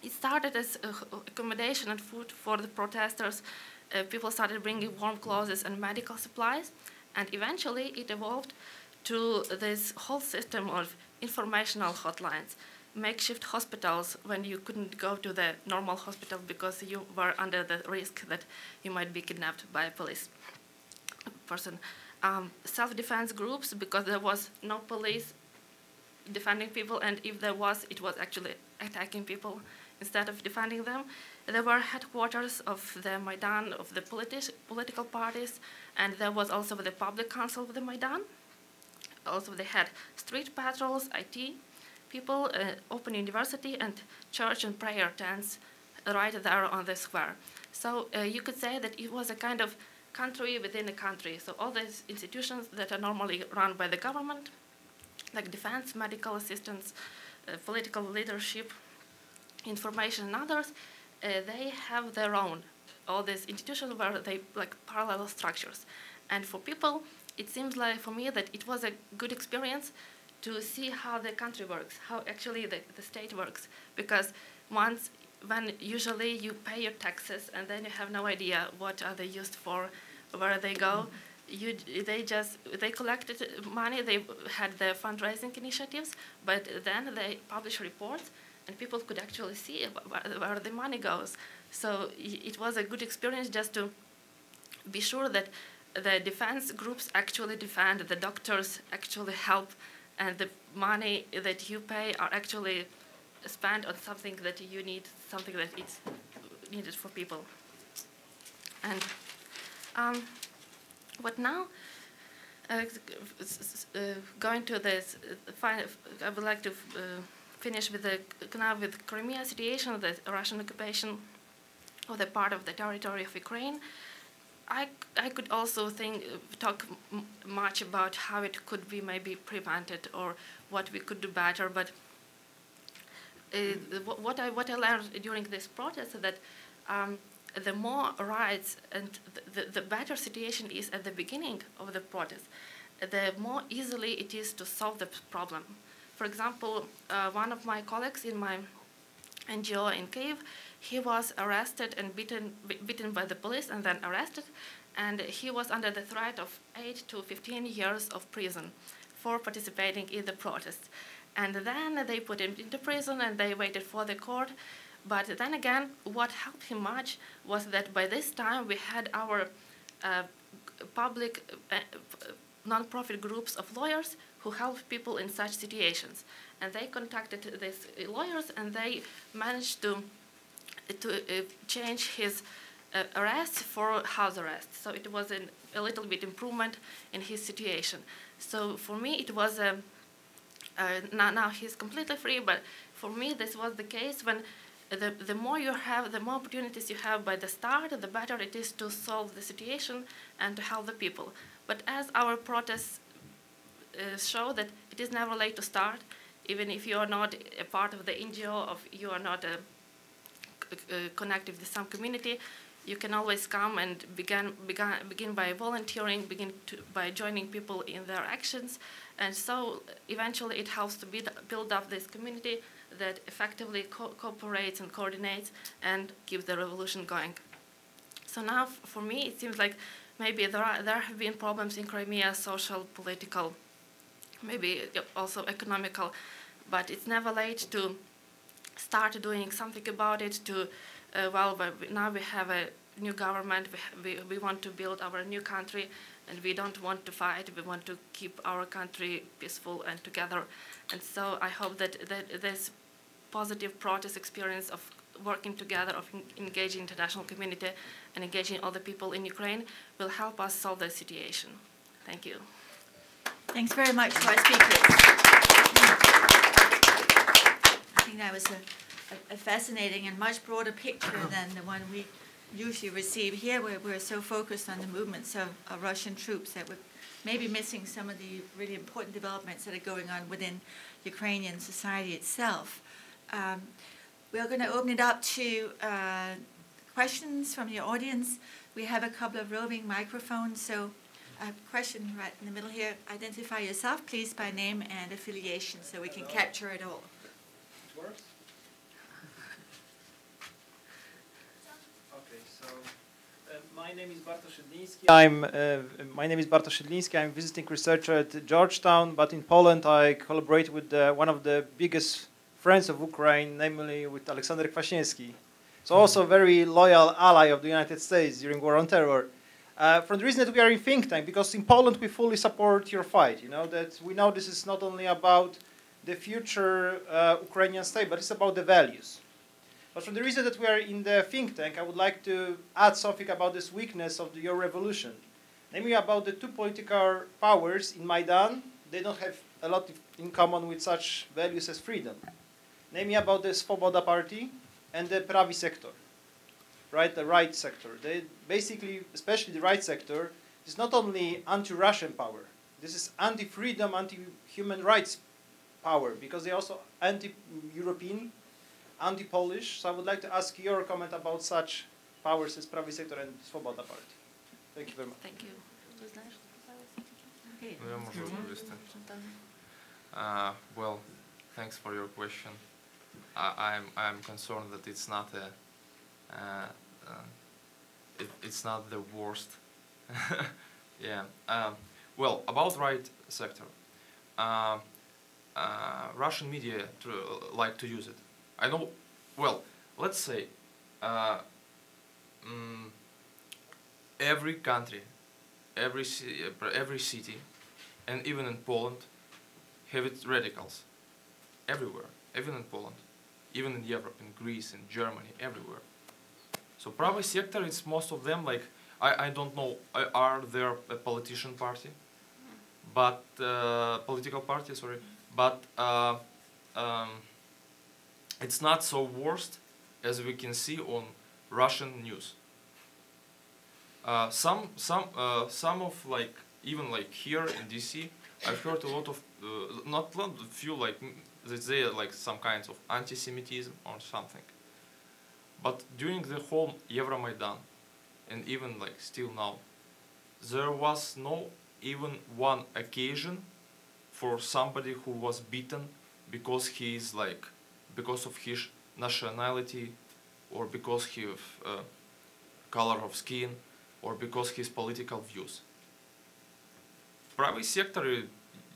It started as accommodation and food for the protesters. Uh, people started bringing warm clothes and medical supplies, and eventually it evolved to this whole system of informational hotlines makeshift hospitals when you couldn't go to the normal hospital because you were under the risk that you might be kidnapped by a police person. Um, self-defense groups because there was no police defending people, and if there was, it was actually attacking people instead of defending them. There were headquarters of the Maidan, of the politi political parties, and there was also the public council of the Maidan. Also, they had street patrols, IT, people, uh, open university, and church and prayer tents right there on the square. So uh, you could say that it was a kind of country within a country. So all these institutions that are normally run by the government, like defense, medical assistance, uh, political leadership, information, and others, Uh, they have their own. All these institutions were they like parallel structures, and for people, it seems like for me that it was a good experience to see how the country works, how actually the, the state works. Because once, when usually you pay your taxes and then you have no idea what are they used for, where they go, you, they just they collected money. They had the fundraising initiatives, but then they publish reports, and people could actually see where, the money goes. So it was a good experience just to be sure that the defense groups actually defend, the doctors actually help and the money that you pay are actually spent on something that you need, something that is needed for people. And um, what now? Uh, uh, going to this, uh, I would like to uh, finish with the with Crimea situation, the Russian occupation of the part of the territory of Ukraine. I, I could also think, talk much about how it could be maybe prevented or what we could do better, but uh, what, I, what I learned during this protest is that um, the more rights and the, the better situation is at the beginning of the protest, the more easily it is to solve the problem. For example, uh, one of my colleagues in my NGO in Kiev, he was arrested and beaten, beaten by the police and then arrested, and he was under the threat of 8 to 15 years of prison for participating in the protest. And then they put him into prison and they waited for the court. But then again, what helped him much was that by this time we had our uh, public uh, non-profit groups of lawyers who help people in such situations. And they contacted these lawyers and they managed to to uh, change his uh, arrest for house arrest. So it was an, a little bit improvement in his situation. So for me, it was a, um, uh, now, now he's completely free, but for me, this was the case when the, the more you have, the more opportunities you have by the start, the better it is to solve the situation and to help the people. But as our protests uh, show that it is never late to start, even if you are not a part of the NGO, of you are not a uh, connected with some community, you can always come and begin, begin, begin by volunteering, begin to, by joining people in their actions. And so eventually it helps to build, build up this community that effectively co cooperates and coordinates and keeps the revolution going. So now for me it seems like maybe there, are, there have been problems in Crimea, social, political, maybe also economical, but it's never late to start doing something about it to, uh, well, now we have a new government, we, we, we want to build our new country, and we don't want to fight, we want to keep our country peaceful and together. And so I hope that, that this positive protest experience of working together, of engaging international community and engaging all the people in Ukraine will help us solve the situation. Thank you. Thanks very much to our speakers I think that was a, a, fascinating and much broader picture than the one we usually receive here, where we're so focused on the movements of, of Russian troops that we're maybe missing some of the really important developments that are going on within Ukrainian society itself. Um, we're going to open it up to uh, questions from your audience. We have a couple of roving microphones, so a question right in the middle here. Identify yourself, please, by name and affiliation, so we can capture it all. Okay, so uh, my name is Bartosz Szydliński. I'm uh, my name is Bartosz Szydliński. I'm visiting researcher at Georgetown, but in Poland I collaborate with uh, one of the biggest friends of Ukraine, namely with Aleksander Kwaśniewski. So also a very loyal ally of the United States during war on terror. Uh, for the reason that we are in think tank, because in Poland we fully support your fight. You know that we know this is not only about the future uh, Ukrainian state, but it's about the values. But from the reason that we are in the think tank, I would like to add something about this weakness of the, your revolution. Namely about the two political powers in Maidan. They don't have a lot in common with such values as freedom. Namely about the Svoboda party and the Pravi sector right? The right sector. They basically, especially the right sector, is not only anti-Russian power. This is anti-freedom, anti-human rights power because they're also anti-European, anti-Polish. So I would like to ask your comment about such powers as Prawy Sector and Swoboda Party. Thank you very much. Thank you. Uh, well, thanks for your question. I, am I'm, I'm concerned that it's not a uh, it, it's not the worst. yeah. Um, well, about right sector. Uh, uh, Russian media to, like to use it. I know. Well, let's say uh, mm, every country, every uh, every city, and even in Poland, have its radicals. Everywhere, even in Poland, even in Europe, in Greece, in Germany, everywhere. So private sector, it's most of them like I, I don't know uh, are there a politician party, but uh, political party sorry, but uh, um, it's not so worst as we can see on Russian news. Uh, some some uh, some of like even like here in DC, I've heard a lot of uh, not lot few like that they are like some kinds of anti-Semitism or something. But during the whole Euromaidan, and even like still now, there was no even one occasion for somebody who was beaten because he is like because of his nationality or because he of uh, color of skin or because his political views. Private sector,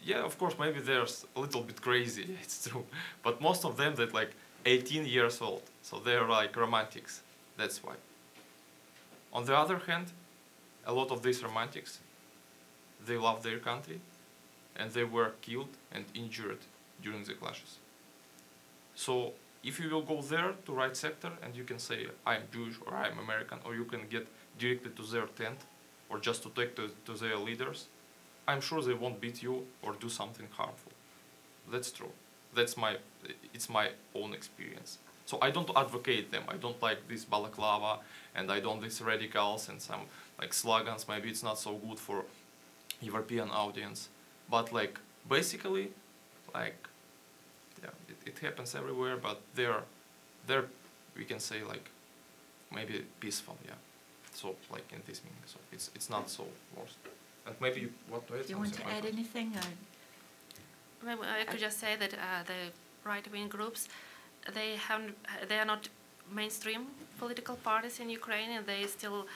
yeah, of course, maybe they're a little bit crazy, it's true, but most of them that like 18 years old, so they're like romantics. That's why. On the other hand, a lot of these romantics, they love their country, and they were killed and injured during the clashes. So if you will go there to right sector and you can say I'm Jewish or I'm American or you can get directly to their tent or just to take to, to their leaders, I'm sure they won't beat you or do something harmful. That's true. That's my it's my own experience. So I don't advocate them. I don't like this balaclava and I don't these radicals and some like slogans. Maybe it's not so good for European audience. But like basically like yeah, it, it happens everywhere, but they're they're we can say like maybe peaceful, yeah. So like in this meaning, so it's it's not so worse. And maybe you want to add Do you want to something, add Michael? anything? Or? I could just say that uh, the right-wing groups, they have they are not mainstream political parties in Ukraine, and they still,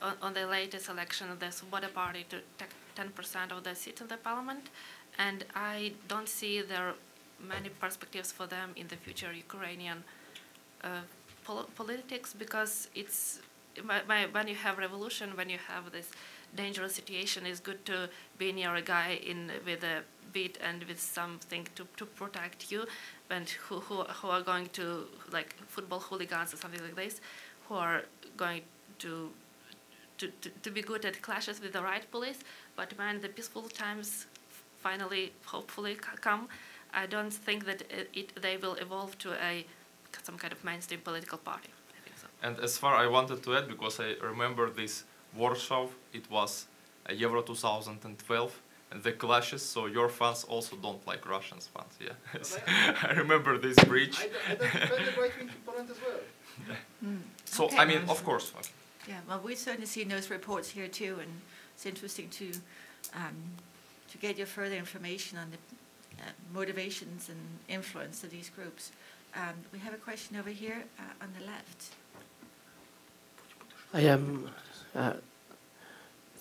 on, on the latest election, the Svoboda party to take ten percent of the seats in the parliament, and I don't see there many perspectives for them in the future Ukrainian uh, pol- politics because it's my, my, when you have revolution, when you have this dangerous situation, it's good to be near a guy in with a beat and with something to, to protect you, and who, who who are going to like football hooligans or something like this, who are going to to, to, to be good at clashes with the right police, but when the peaceful times finally, hopefully, come, I don't think that it, it they will evolve to a some kind of mainstream political party. I think so. And as far I wanted to add, because I remember this Warsaw, it was uh, Euro 2012, and the clashes, so your fans also don't like Russians fans, yeah. I remember this bridge. I, don't- I don't right in Poland as well. So, Okay. I mean, of course, okay. Yeah, well, we certainly see those reports here too, and it's interesting to, um, to get your further information on the uh, motivations and influence of these groups. Um, we have a question over here uh, on the left. I am. Uh,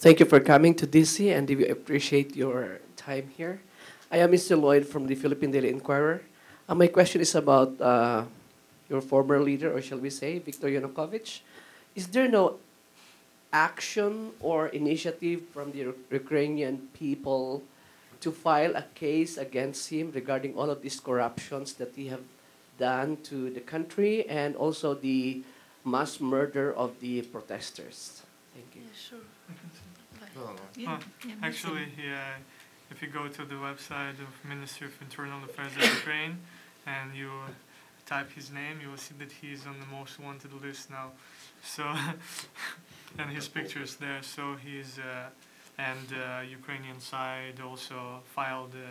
thank you for coming to DC, and we appreciate your time here. I am Mr. Lloyd from the Philippine Daily Inquirer. Uh, my question is about uh, your former leader, or shall we say, Viktor Yanukovych. Is there no action or initiative from the Ukrainian people to file a case against him regarding all of these corruptions that he have done to the country and also the mass murder of the protesters? Thank you. Yeah, sure. Yeah, Actually, yeah, if you go to the website of Ministry of Internal Affairs of Ukraine and you type his name, you will see that he is on the most wanted list now. So, and his picture is there. So he's, uh, and uh, Ukrainian side also filed uh,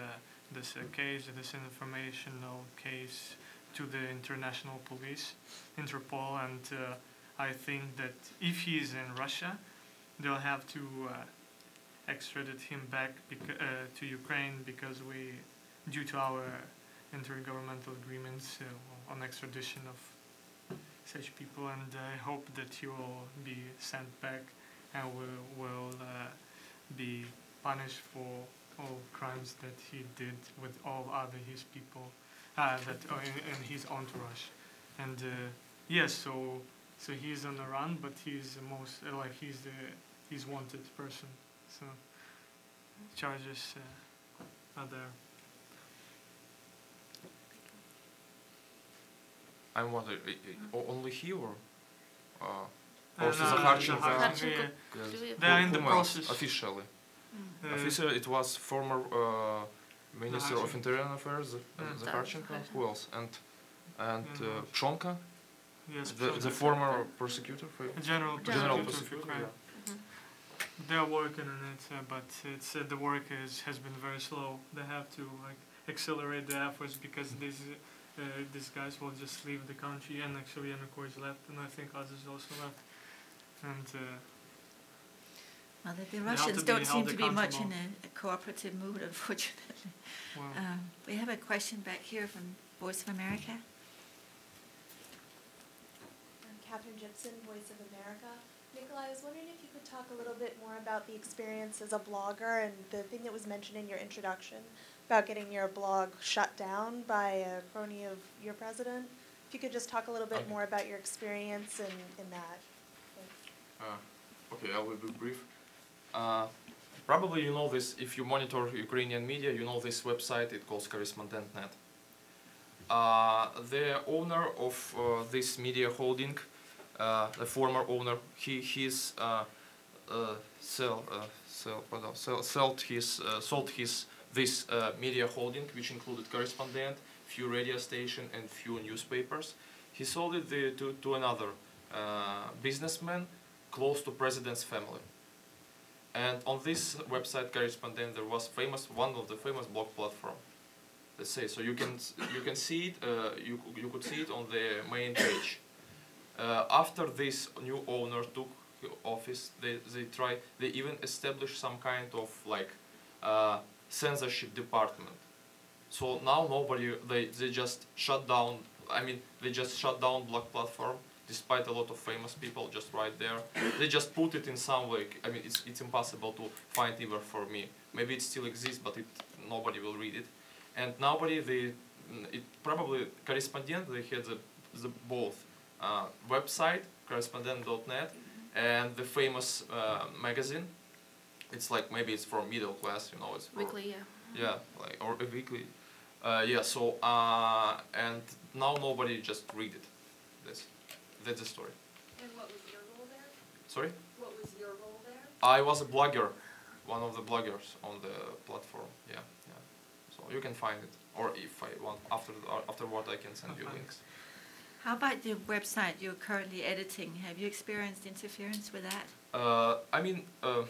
this uh, case, this informational case to the international police, Interpol, and uh, I think that if he is in Russia, they'll have to uh, extradite him back uh, to Ukraine because we, due to our intergovernmental agreements uh, on extradition of such people, and I hope that he will be sent back and will will uh, be punished for all crimes that he did with all other his people, uh, that uh, in, in his entourage, and uh, yes, so so he's on the run, but he's the most uh, like he's the he's wanted person. So charges uh, are there. I'm wondering, i- i- only he or? Uh, Uh, also no, Do you- They are in the whom else process. Officially. Mm. Uh, Officially, it was former uh, Minister of Zakharchenko. Interior Affairs, Z- Mm. Zakharchenko. Who else? And and And uh. Pshonka, yes, the, the former prosecutor for general general prosecutor of prosecutor. Yeah. They are working on it, uh, but it's uh, the work is has been very slow. They have to like accelerate the efforts because these uh, these guys will just leave the country, and actually Yanukovych left, and I think others also left. And uh, Well, the, the Russians don't seem to be much in a, a cooperative mood, unfortunately. well, Um, we have a question back here from Voice of America. I'm Catherine Gibson, Voice of America. Nikolai, I was wondering if you could talk a little bit more about the experience as a blogger and the thing that was mentioned in your introduction about getting your blog shut down by a crony of your president. If you could just talk a little bit Okay. more about your experience in, in that. Uh, okay, I will be brief. Uh, probably you know this, if you monitor Ukrainian media, you know this website, it calls Korrespondent.net. Uh, the owner of uh, this media holding, the former owner, he he's uh, uh, sell, uh, sell, pardon, sell, sold his uh, sold his this uh, media holding, which included Korrespondent, few radio station, and few newspapers. He sold it the, to to another uh, businessman close to president's family. And on this website korrespondent, there was famous one of the famous blog platform. Let's say so you can you can see it uh, you you could see it on the main page. Uh, after this new owner took office, they they try they even established some kind of like uh, censorship department. So now nobody they they just shut down. I mean they just shut down blog platform despite a lot of famous people just right there. They just put it in some way. I mean, it's, it's impossible to find even for me. Maybe it still exists, but it nobody will read it. And nobody, they, it probably korrespondent, they had the, the both uh, website, korrespondent.net, and the famous uh, magazine. It's like maybe it's for middle class, you know, it's for Weekly, yeah. yeah, like or a weekly. Uh, yeah. So uh, and now nobody just read it. That's that's the story. And what was your role there? Sorry. What was your role there? I was a blogger, one of the bloggers on the platform. Yeah, yeah. So you can find it, or if I want after afterward, I can send you Okay. links. How about the website you're currently editing? Have you experienced interference with that? Uh, I mean, uh,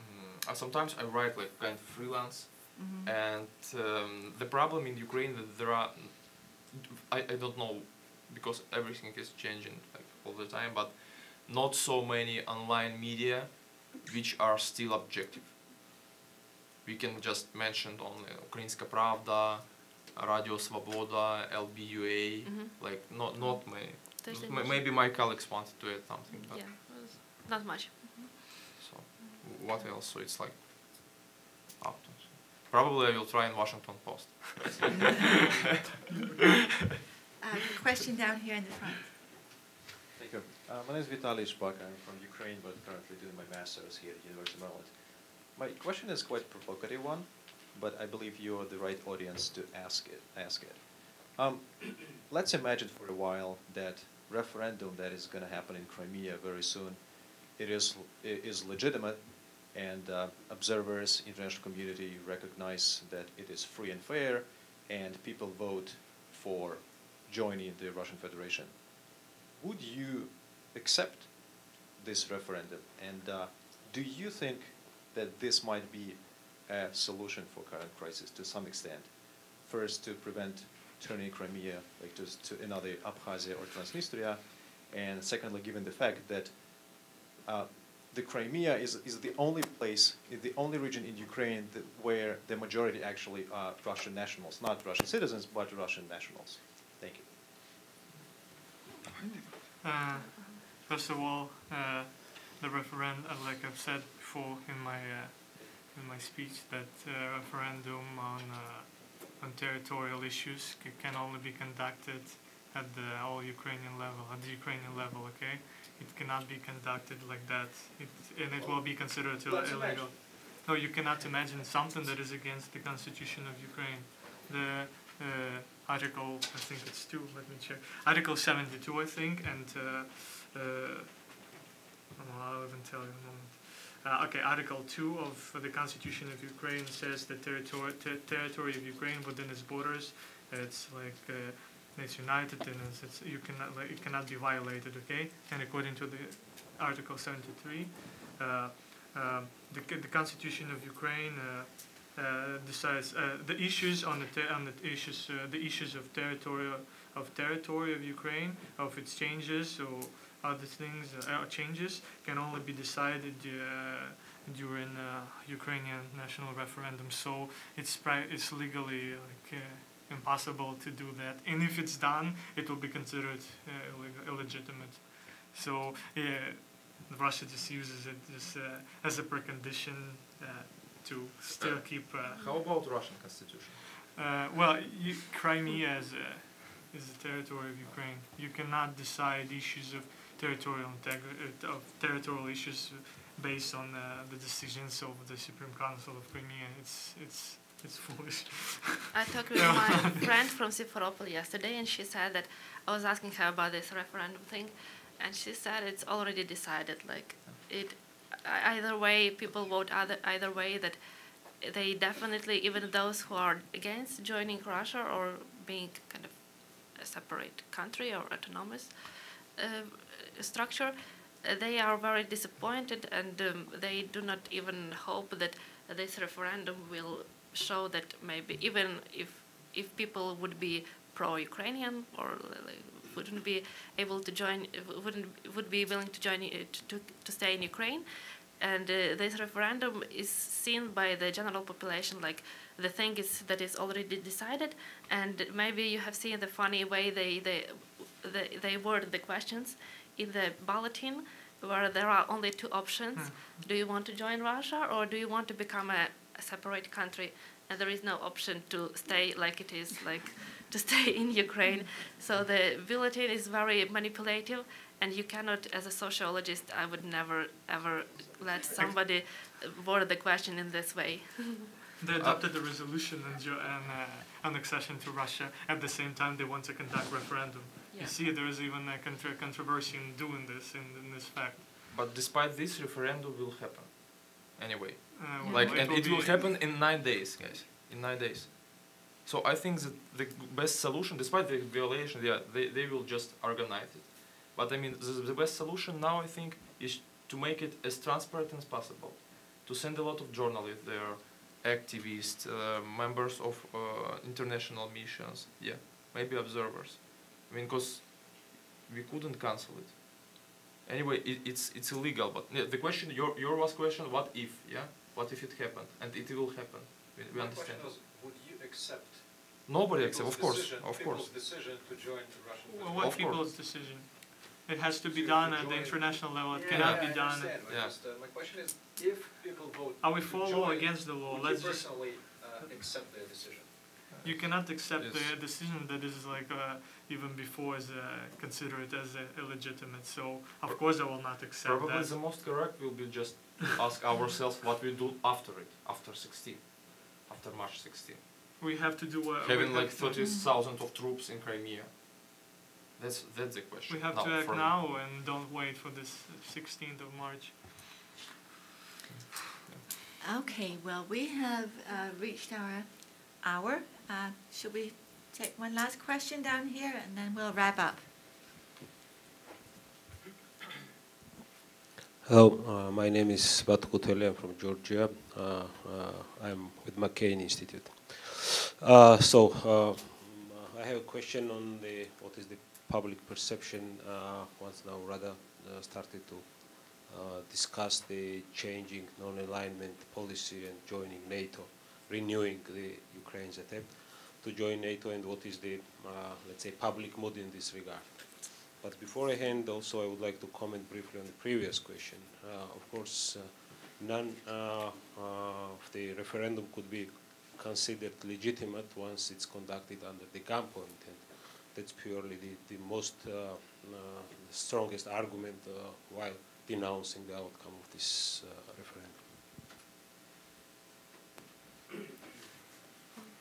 mm, sometimes I write like kind of freelance, Mhm. and um, the problem in Ukraine that there are, I, I don't know, because everything is changing like all the time, but not so many online media which are still objective. We can just mention only Ukrainska Pravda, Radio Svoboda, LBUA, Mhm. like not not many. There's M- a- maybe my colleagues wanted to add something, but yeah, not much. so what else? So it's like up to. Probably I will try in Washington Post. Uh, question down here in the front. Thank you. Uh, my name is Vitaly Shpak. I'm from Ukraine, but currently doing my master's here at University of Maryland. My question is quite a provocative one, but I believe you are the right audience to ask it. Ask it. Um, let's imagine for a while that referendum that is going to happen in Crimea very soon, it is it is legitimate, and uh, observers, international community recognize that it is free and fair, and people vote for joining the Russian Federation would you accept this referendum? And uh, do you think that this might be a solution for current crisis to some extent? First, to prevent turning Crimea like to, to another Abkhazia or Transnistria, and secondly, given the fact that uh, the Crimea is, is the only place, is the only region in Ukraine that, where the majority actually are Russian nationals, not Russian citizens, but Russian nationals. Thank you. Uh, first of all, uh, the referendum, like I've said before in my uh, in my speech, that uh, referendum on uh, on territorial issues c- can only be conducted at the all Ukrainian level, at the Ukrainian level. Okay, it cannot be conducted like that, it, and it will be considered Let's illegal. imagine. No, you cannot imagine something that is against the constitution of Ukraine. The uh, article, I think it's two. Let me check. Article seventy-two, I think, and uh, uh, well, I'll even tell you in a moment. Uh, okay, Article two of the Constitution of Ukraine says the territory ter- territory of Ukraine within its borders, it's like uh, it's united and it's, it's you cannot like it cannot be violated. Okay, and according to the Article seventy-three. Uh, um, the, the Constitution of Ukraine uh, uh, decides uh, the issues on the on the issues uh, the issues of territory of territory of Ukraine of its changes or other things uh, changes can only be decided uh, during uh, Ukrainian national referendum. So it's pri- it's legally like uh, impossible to do that, and if it's done, it will be considered uh, illeg- illegitimate. So yeah, Russia just uses it just uh, as a precondition uh, to still keep. Uh, How about Russian constitution? uh, well, you, Crimea is a, is a territory of Ukraine. You cannot decide issues of territorial integrity of territorial issues based on uh, the decisions of the Supreme Council of Crimea. It's it's it's foolish. I talked with my friend from Simferopol yesterday, and she said that I was asking her about this referendum thing, and she said it's already decided. Like it, either way, people vote either either way. That they definitely, even those who are against joining Russia or being kind of a separate country or autonomous uh, structure, uh, they are very disappointed, and um, they do not even hope that this referendum will show that maybe even if if people would be pro-Ukrainian or like, wouldn't be able to join, wouldn't would be willing to join uh, to to stay in Ukraine, and uh, this referendum is seen by the general population like the thing is that is already decided, and maybe you have seen the funny way they they they, they word the questions in the bulletin where there are only two options. Do you want to join russia or do you want to become a, a separate country? And there is no option to stay like it is like to stay in ukraine. So the bulletin is very manipulative and you cannot as a sociologist i would never ever let somebody word the question in this way. They adopted the resolution and, uh, annexation to Russia. At the same time, they want to conduct referendum. Yeah. You see, there is even a contra- controversy in doing this, in, in this fact. But despite this, referendum will happen. Anyway, Uh, Yeah. like, well, and it will happen in nine days, guys. In nine days. So I think that the best solution, despite the violation, yeah, they, they will just organize it. But I mean, the, the best solution now, I think, is to make it as transparent as possible. To send a lot of journalists there, activists, uh, members of uh, international missions, yeah, maybe observers. I mean, because we couldn't cancel it. Anyway, it, it's it's illegal. But yeah, the question, your your was question, what if? Yeah, what if it happened? And it will happen. We, we understand. question is, would you accept Nobody accept, people's of course, decision- of course. Decision to join the Russian Well, what Of course. decision? It has to be To- done at the international level. It Yeah, cannot yeah, be I done. understand, but Yeah. just, uh, my question is, if people vote Are we to for law join, against the law? would Let's you just. personally uh, accept their decision? You cannot accept Yes. the decision that is like uh, even before is uh, considered as uh, illegitimate. So of course I will not accept Probably that. the most correct will be just ask ourselves what we do after it, after 16, after March 16. We have to do what Having like have 30,000 of troops in Crimea. That's that's the question. We have now to act for me. now and don't wait for this 16th of March. Okay, well, we have uh, reached our hour. Uh, Should we take one last question down here, and then we'll wrap up? Hello, uh, my name is Batu Kutelia. I'm from Georgia. Uh, uh, I'm with McCain Institute. Uh, so, uh, I have a question on the what is the public perception once now rather started to discuss the changing non-alignment policy and joining NATO, renewing the Ukraine's attempt to join NATO, and what is the uh, let's say public mood in this regard. But before I hand, also I would like to comment briefly on the previous question. Uh, of course, uh, none of the referendum could be considered legitimate once it's conducted under the gunpoint, and that's purely the, the most uh, uh, strongest argument uh, while denouncing the outcome of this referendum.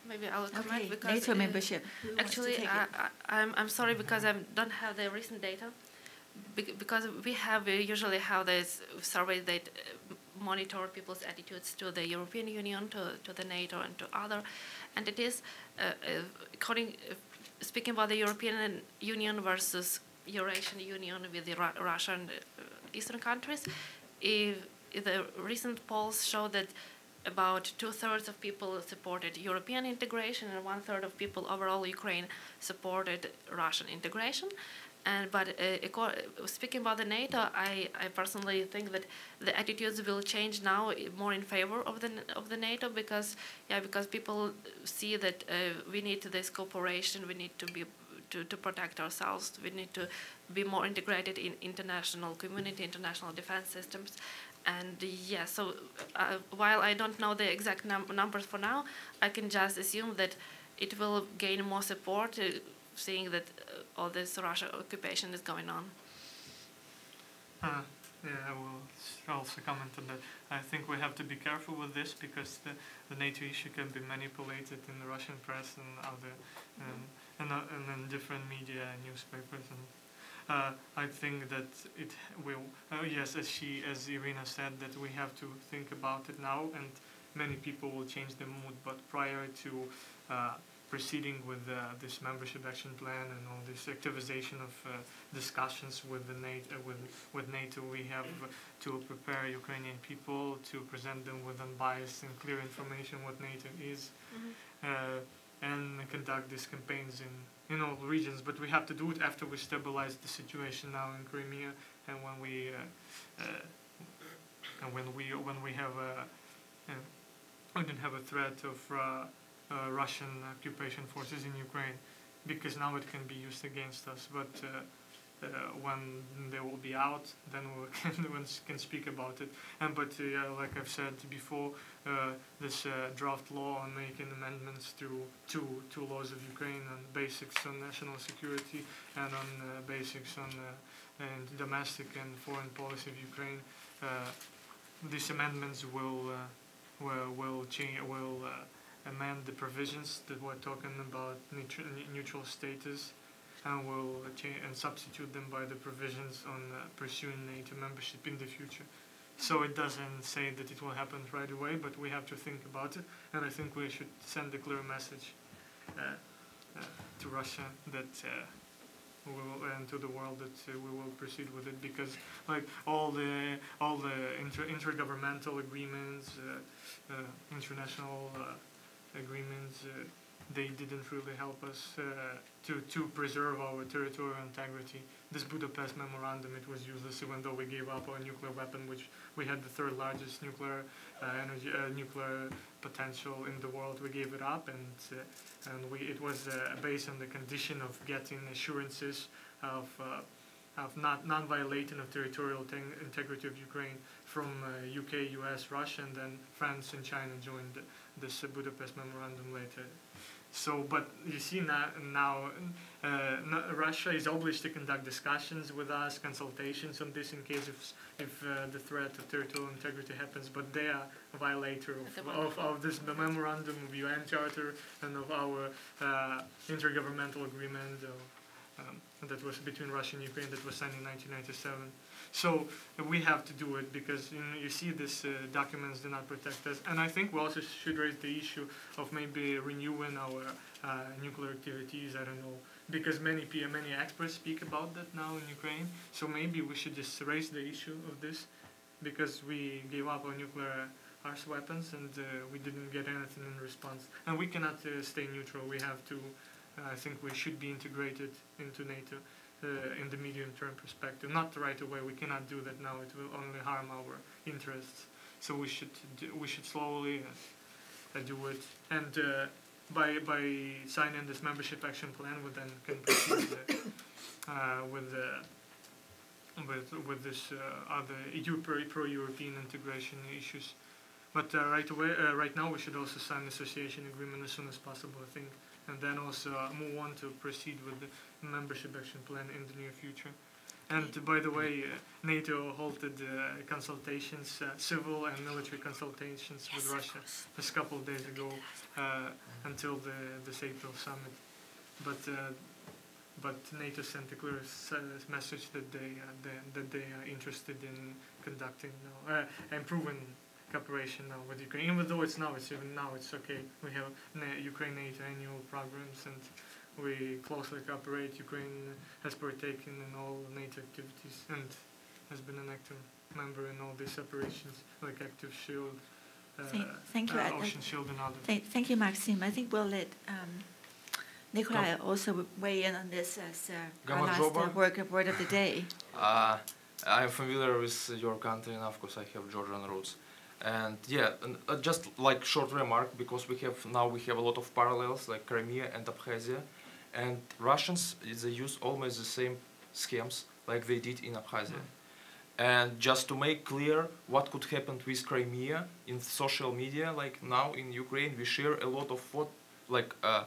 Maybe I will comment Okay, because NATO membership. Who wants to Actually, I? I, I'm, I'm sorry because I don't have the recent data. Bec- because we have uh, usually have this survey that uh, monitor people's attitudes to the European Union, to, to the NATO, and to other entities. Uh, uh, according, uh, speaking about the European Union versus Eurasian Union with the Ru- Russian uh, eastern countries, if, if the recent polls show that about two thirds of people supported European integration and one third of people overall Ukraine supported Russian integration. And but uh, speaking about the NATO, I, I personally think that the attitudes will change now more in favor of the of the NATO because yeah because people see that uh, we need this cooperation, we need to be to, to protect ourselves, we need to be more integrated in international community, international defense systems, and yeah, so uh, while I don't know the exact num- numbers for now, I can just assume that it will gain more support, uh, seeing that uh, all this Russia occupation is going on. Uh, yeah, I will also comment on that. I think we have to be careful with this because the, the NATO issue can be manipulated in the Russian press and other um, and, uh, and in different media and newspapers and uh, I think that it will. Uh, yes, as she, as Iryna said, that we have to think about it now, and many people will change their mood. But prior to uh, proceeding with uh, this membership action plan and all this activization of uh, discussions with the NATO, with with NATO, we have to prepare Ukrainian people to present them with unbiased and clear information what NATO is, uh, and conduct these campaigns in in all regions. But we have to do it after we stabilize the situation now in Crimea, and when we uh, uh, and when we when we have a uh, we don't have a threat of uh, uh, Russian occupation forces in Ukraine, because now it can be used against us. But uh, when they will be out, then we can, we can speak about it. And but uh, like I've said before, uh, this uh, draft law on making amendments to two two laws of Ukraine on basics on national security and on uh, basics on uh, and domestic and foreign policy of Ukraine. These amendments will will will change will amend the provisions that we're talking about neutral, neutral status and will change and substitute them by the provisions on uh, pursuing NATO membership in the future. So it doesn't say that it will happen right away, but we have to think about it, and I think we should send a clear message uh, uh, to Russia that uh, we will, and to the world that uh, we will proceed with it because, like all the all the inter- intergovernmental agreements, uh, international agreements, they didn't really help us uh, to to preserve our territorial integrity. This Budapest memorandum it was useless even though we gave up our nuclear weapon, which we had the third largest nuclear uh, energy uh, nuclear potential in the world. We gave it up, and uh, and we it was uh, based on the condition of getting assurances of. Uh, of not non-violating of territorial integrity of Ukraine from UK, US, Russia, and then France and China joined this Budapest memorandum later. So, but you see now, now uh, Russia is obliged to conduct discussions with us, consultations on this in case if, if uh, the threat of territorial integrity happens, but they are a violator of, of, of this memorandum of UN Charter and of our uh, intergovernmental agreement uh, um, that was between Russia and Ukraine that was signed in 1997. So uh, we have to do it because you, know, you see these uh, documents do not protect us, and I think we also should raise the issue of maybe renewing our uh, nuclear activities. I don't know because many many experts speak about that now in Ukraine. So maybe we should just raise the issue of this because we gave up our nuclear arms weapons and uh, we didn't get anything in response. And we cannot uh, stay neutral. We have to. Uh, I think we should be integrated into NATO uh, in the medium-term perspective. Not right away. We cannot do that now. It will only harm our interests. So we should do, we should slowly uh, uh, do it. And uh, by by signing this membership action plan, we then can proceed uh, uh, with uh, with with this uh, other EU pro- pro-European integration issues. But uh, right away, uh, right now, we should also sign an association agreement as soon as possible, I think, and then also uh, move on to proceed with the membership action plan in the near future. And by the way, uh, NATO halted uh, consultations, uh, civil and military consultations with Russia just a couple of days ago uh, until the this April summit. But uh, but NATO sent a clear uh, message that they, uh, they that they are interested in conducting now, uh, improving cooperation now with Ukraine. Even though it's now it's even now it's okay. We have Na- Ukraine NATO annual programs and we closely cooperate. Ukraine has partaken in all NATO activities and has been an active member in all these operations like Active Shield, uh, Thank- thank you. uh, I- I- Ocean Shield, and others. Thank, thank you, Maksym. I think we'll let um, Nikolai also weigh in on this as uh, our last uh, work of word of the day. Uh, I'm familiar with your country, and of course I have Georgian roots. And yeah, and, uh, just like short remark because we have now we have a lot of parallels like Crimea and Abkhazia, and Russians they use almost the same schemes like they did in Abkhazia. And just to make clear what could happen with Crimea in social media, like now in Ukraine, we share a lot of what, like uh,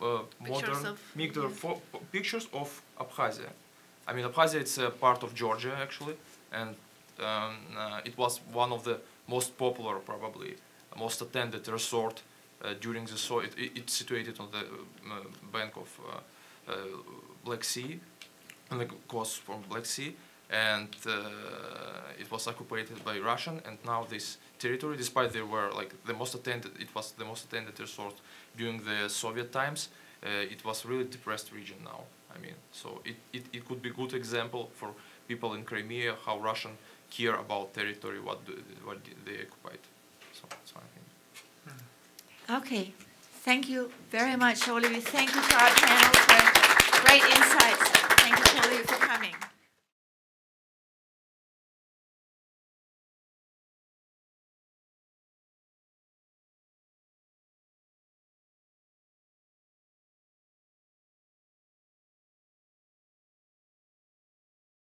uh, Pictures modern of- yes. fo- pictures of Abkhazia. I mean, Abkhazia it's a part of Georgia actually, and um, uh, it was one of the most popular, probably most attended resort during the so it, it, it's situated on the uh, bank of uh, uh, Black Sea, on the coast from Black Sea, and uh, it was occupied by Russian. And now this territory, despite they were like the most attended, it was the most attended resort during the Soviet times. Uh, it was really depressed region now. I mean, so it, it, it could be good example for people in Crimea how Russian care about territory, what do, what they occupied. Okay. Thank you very much, Olivier. Thank you to our panel for great insights. Thank you, Olivier, for coming.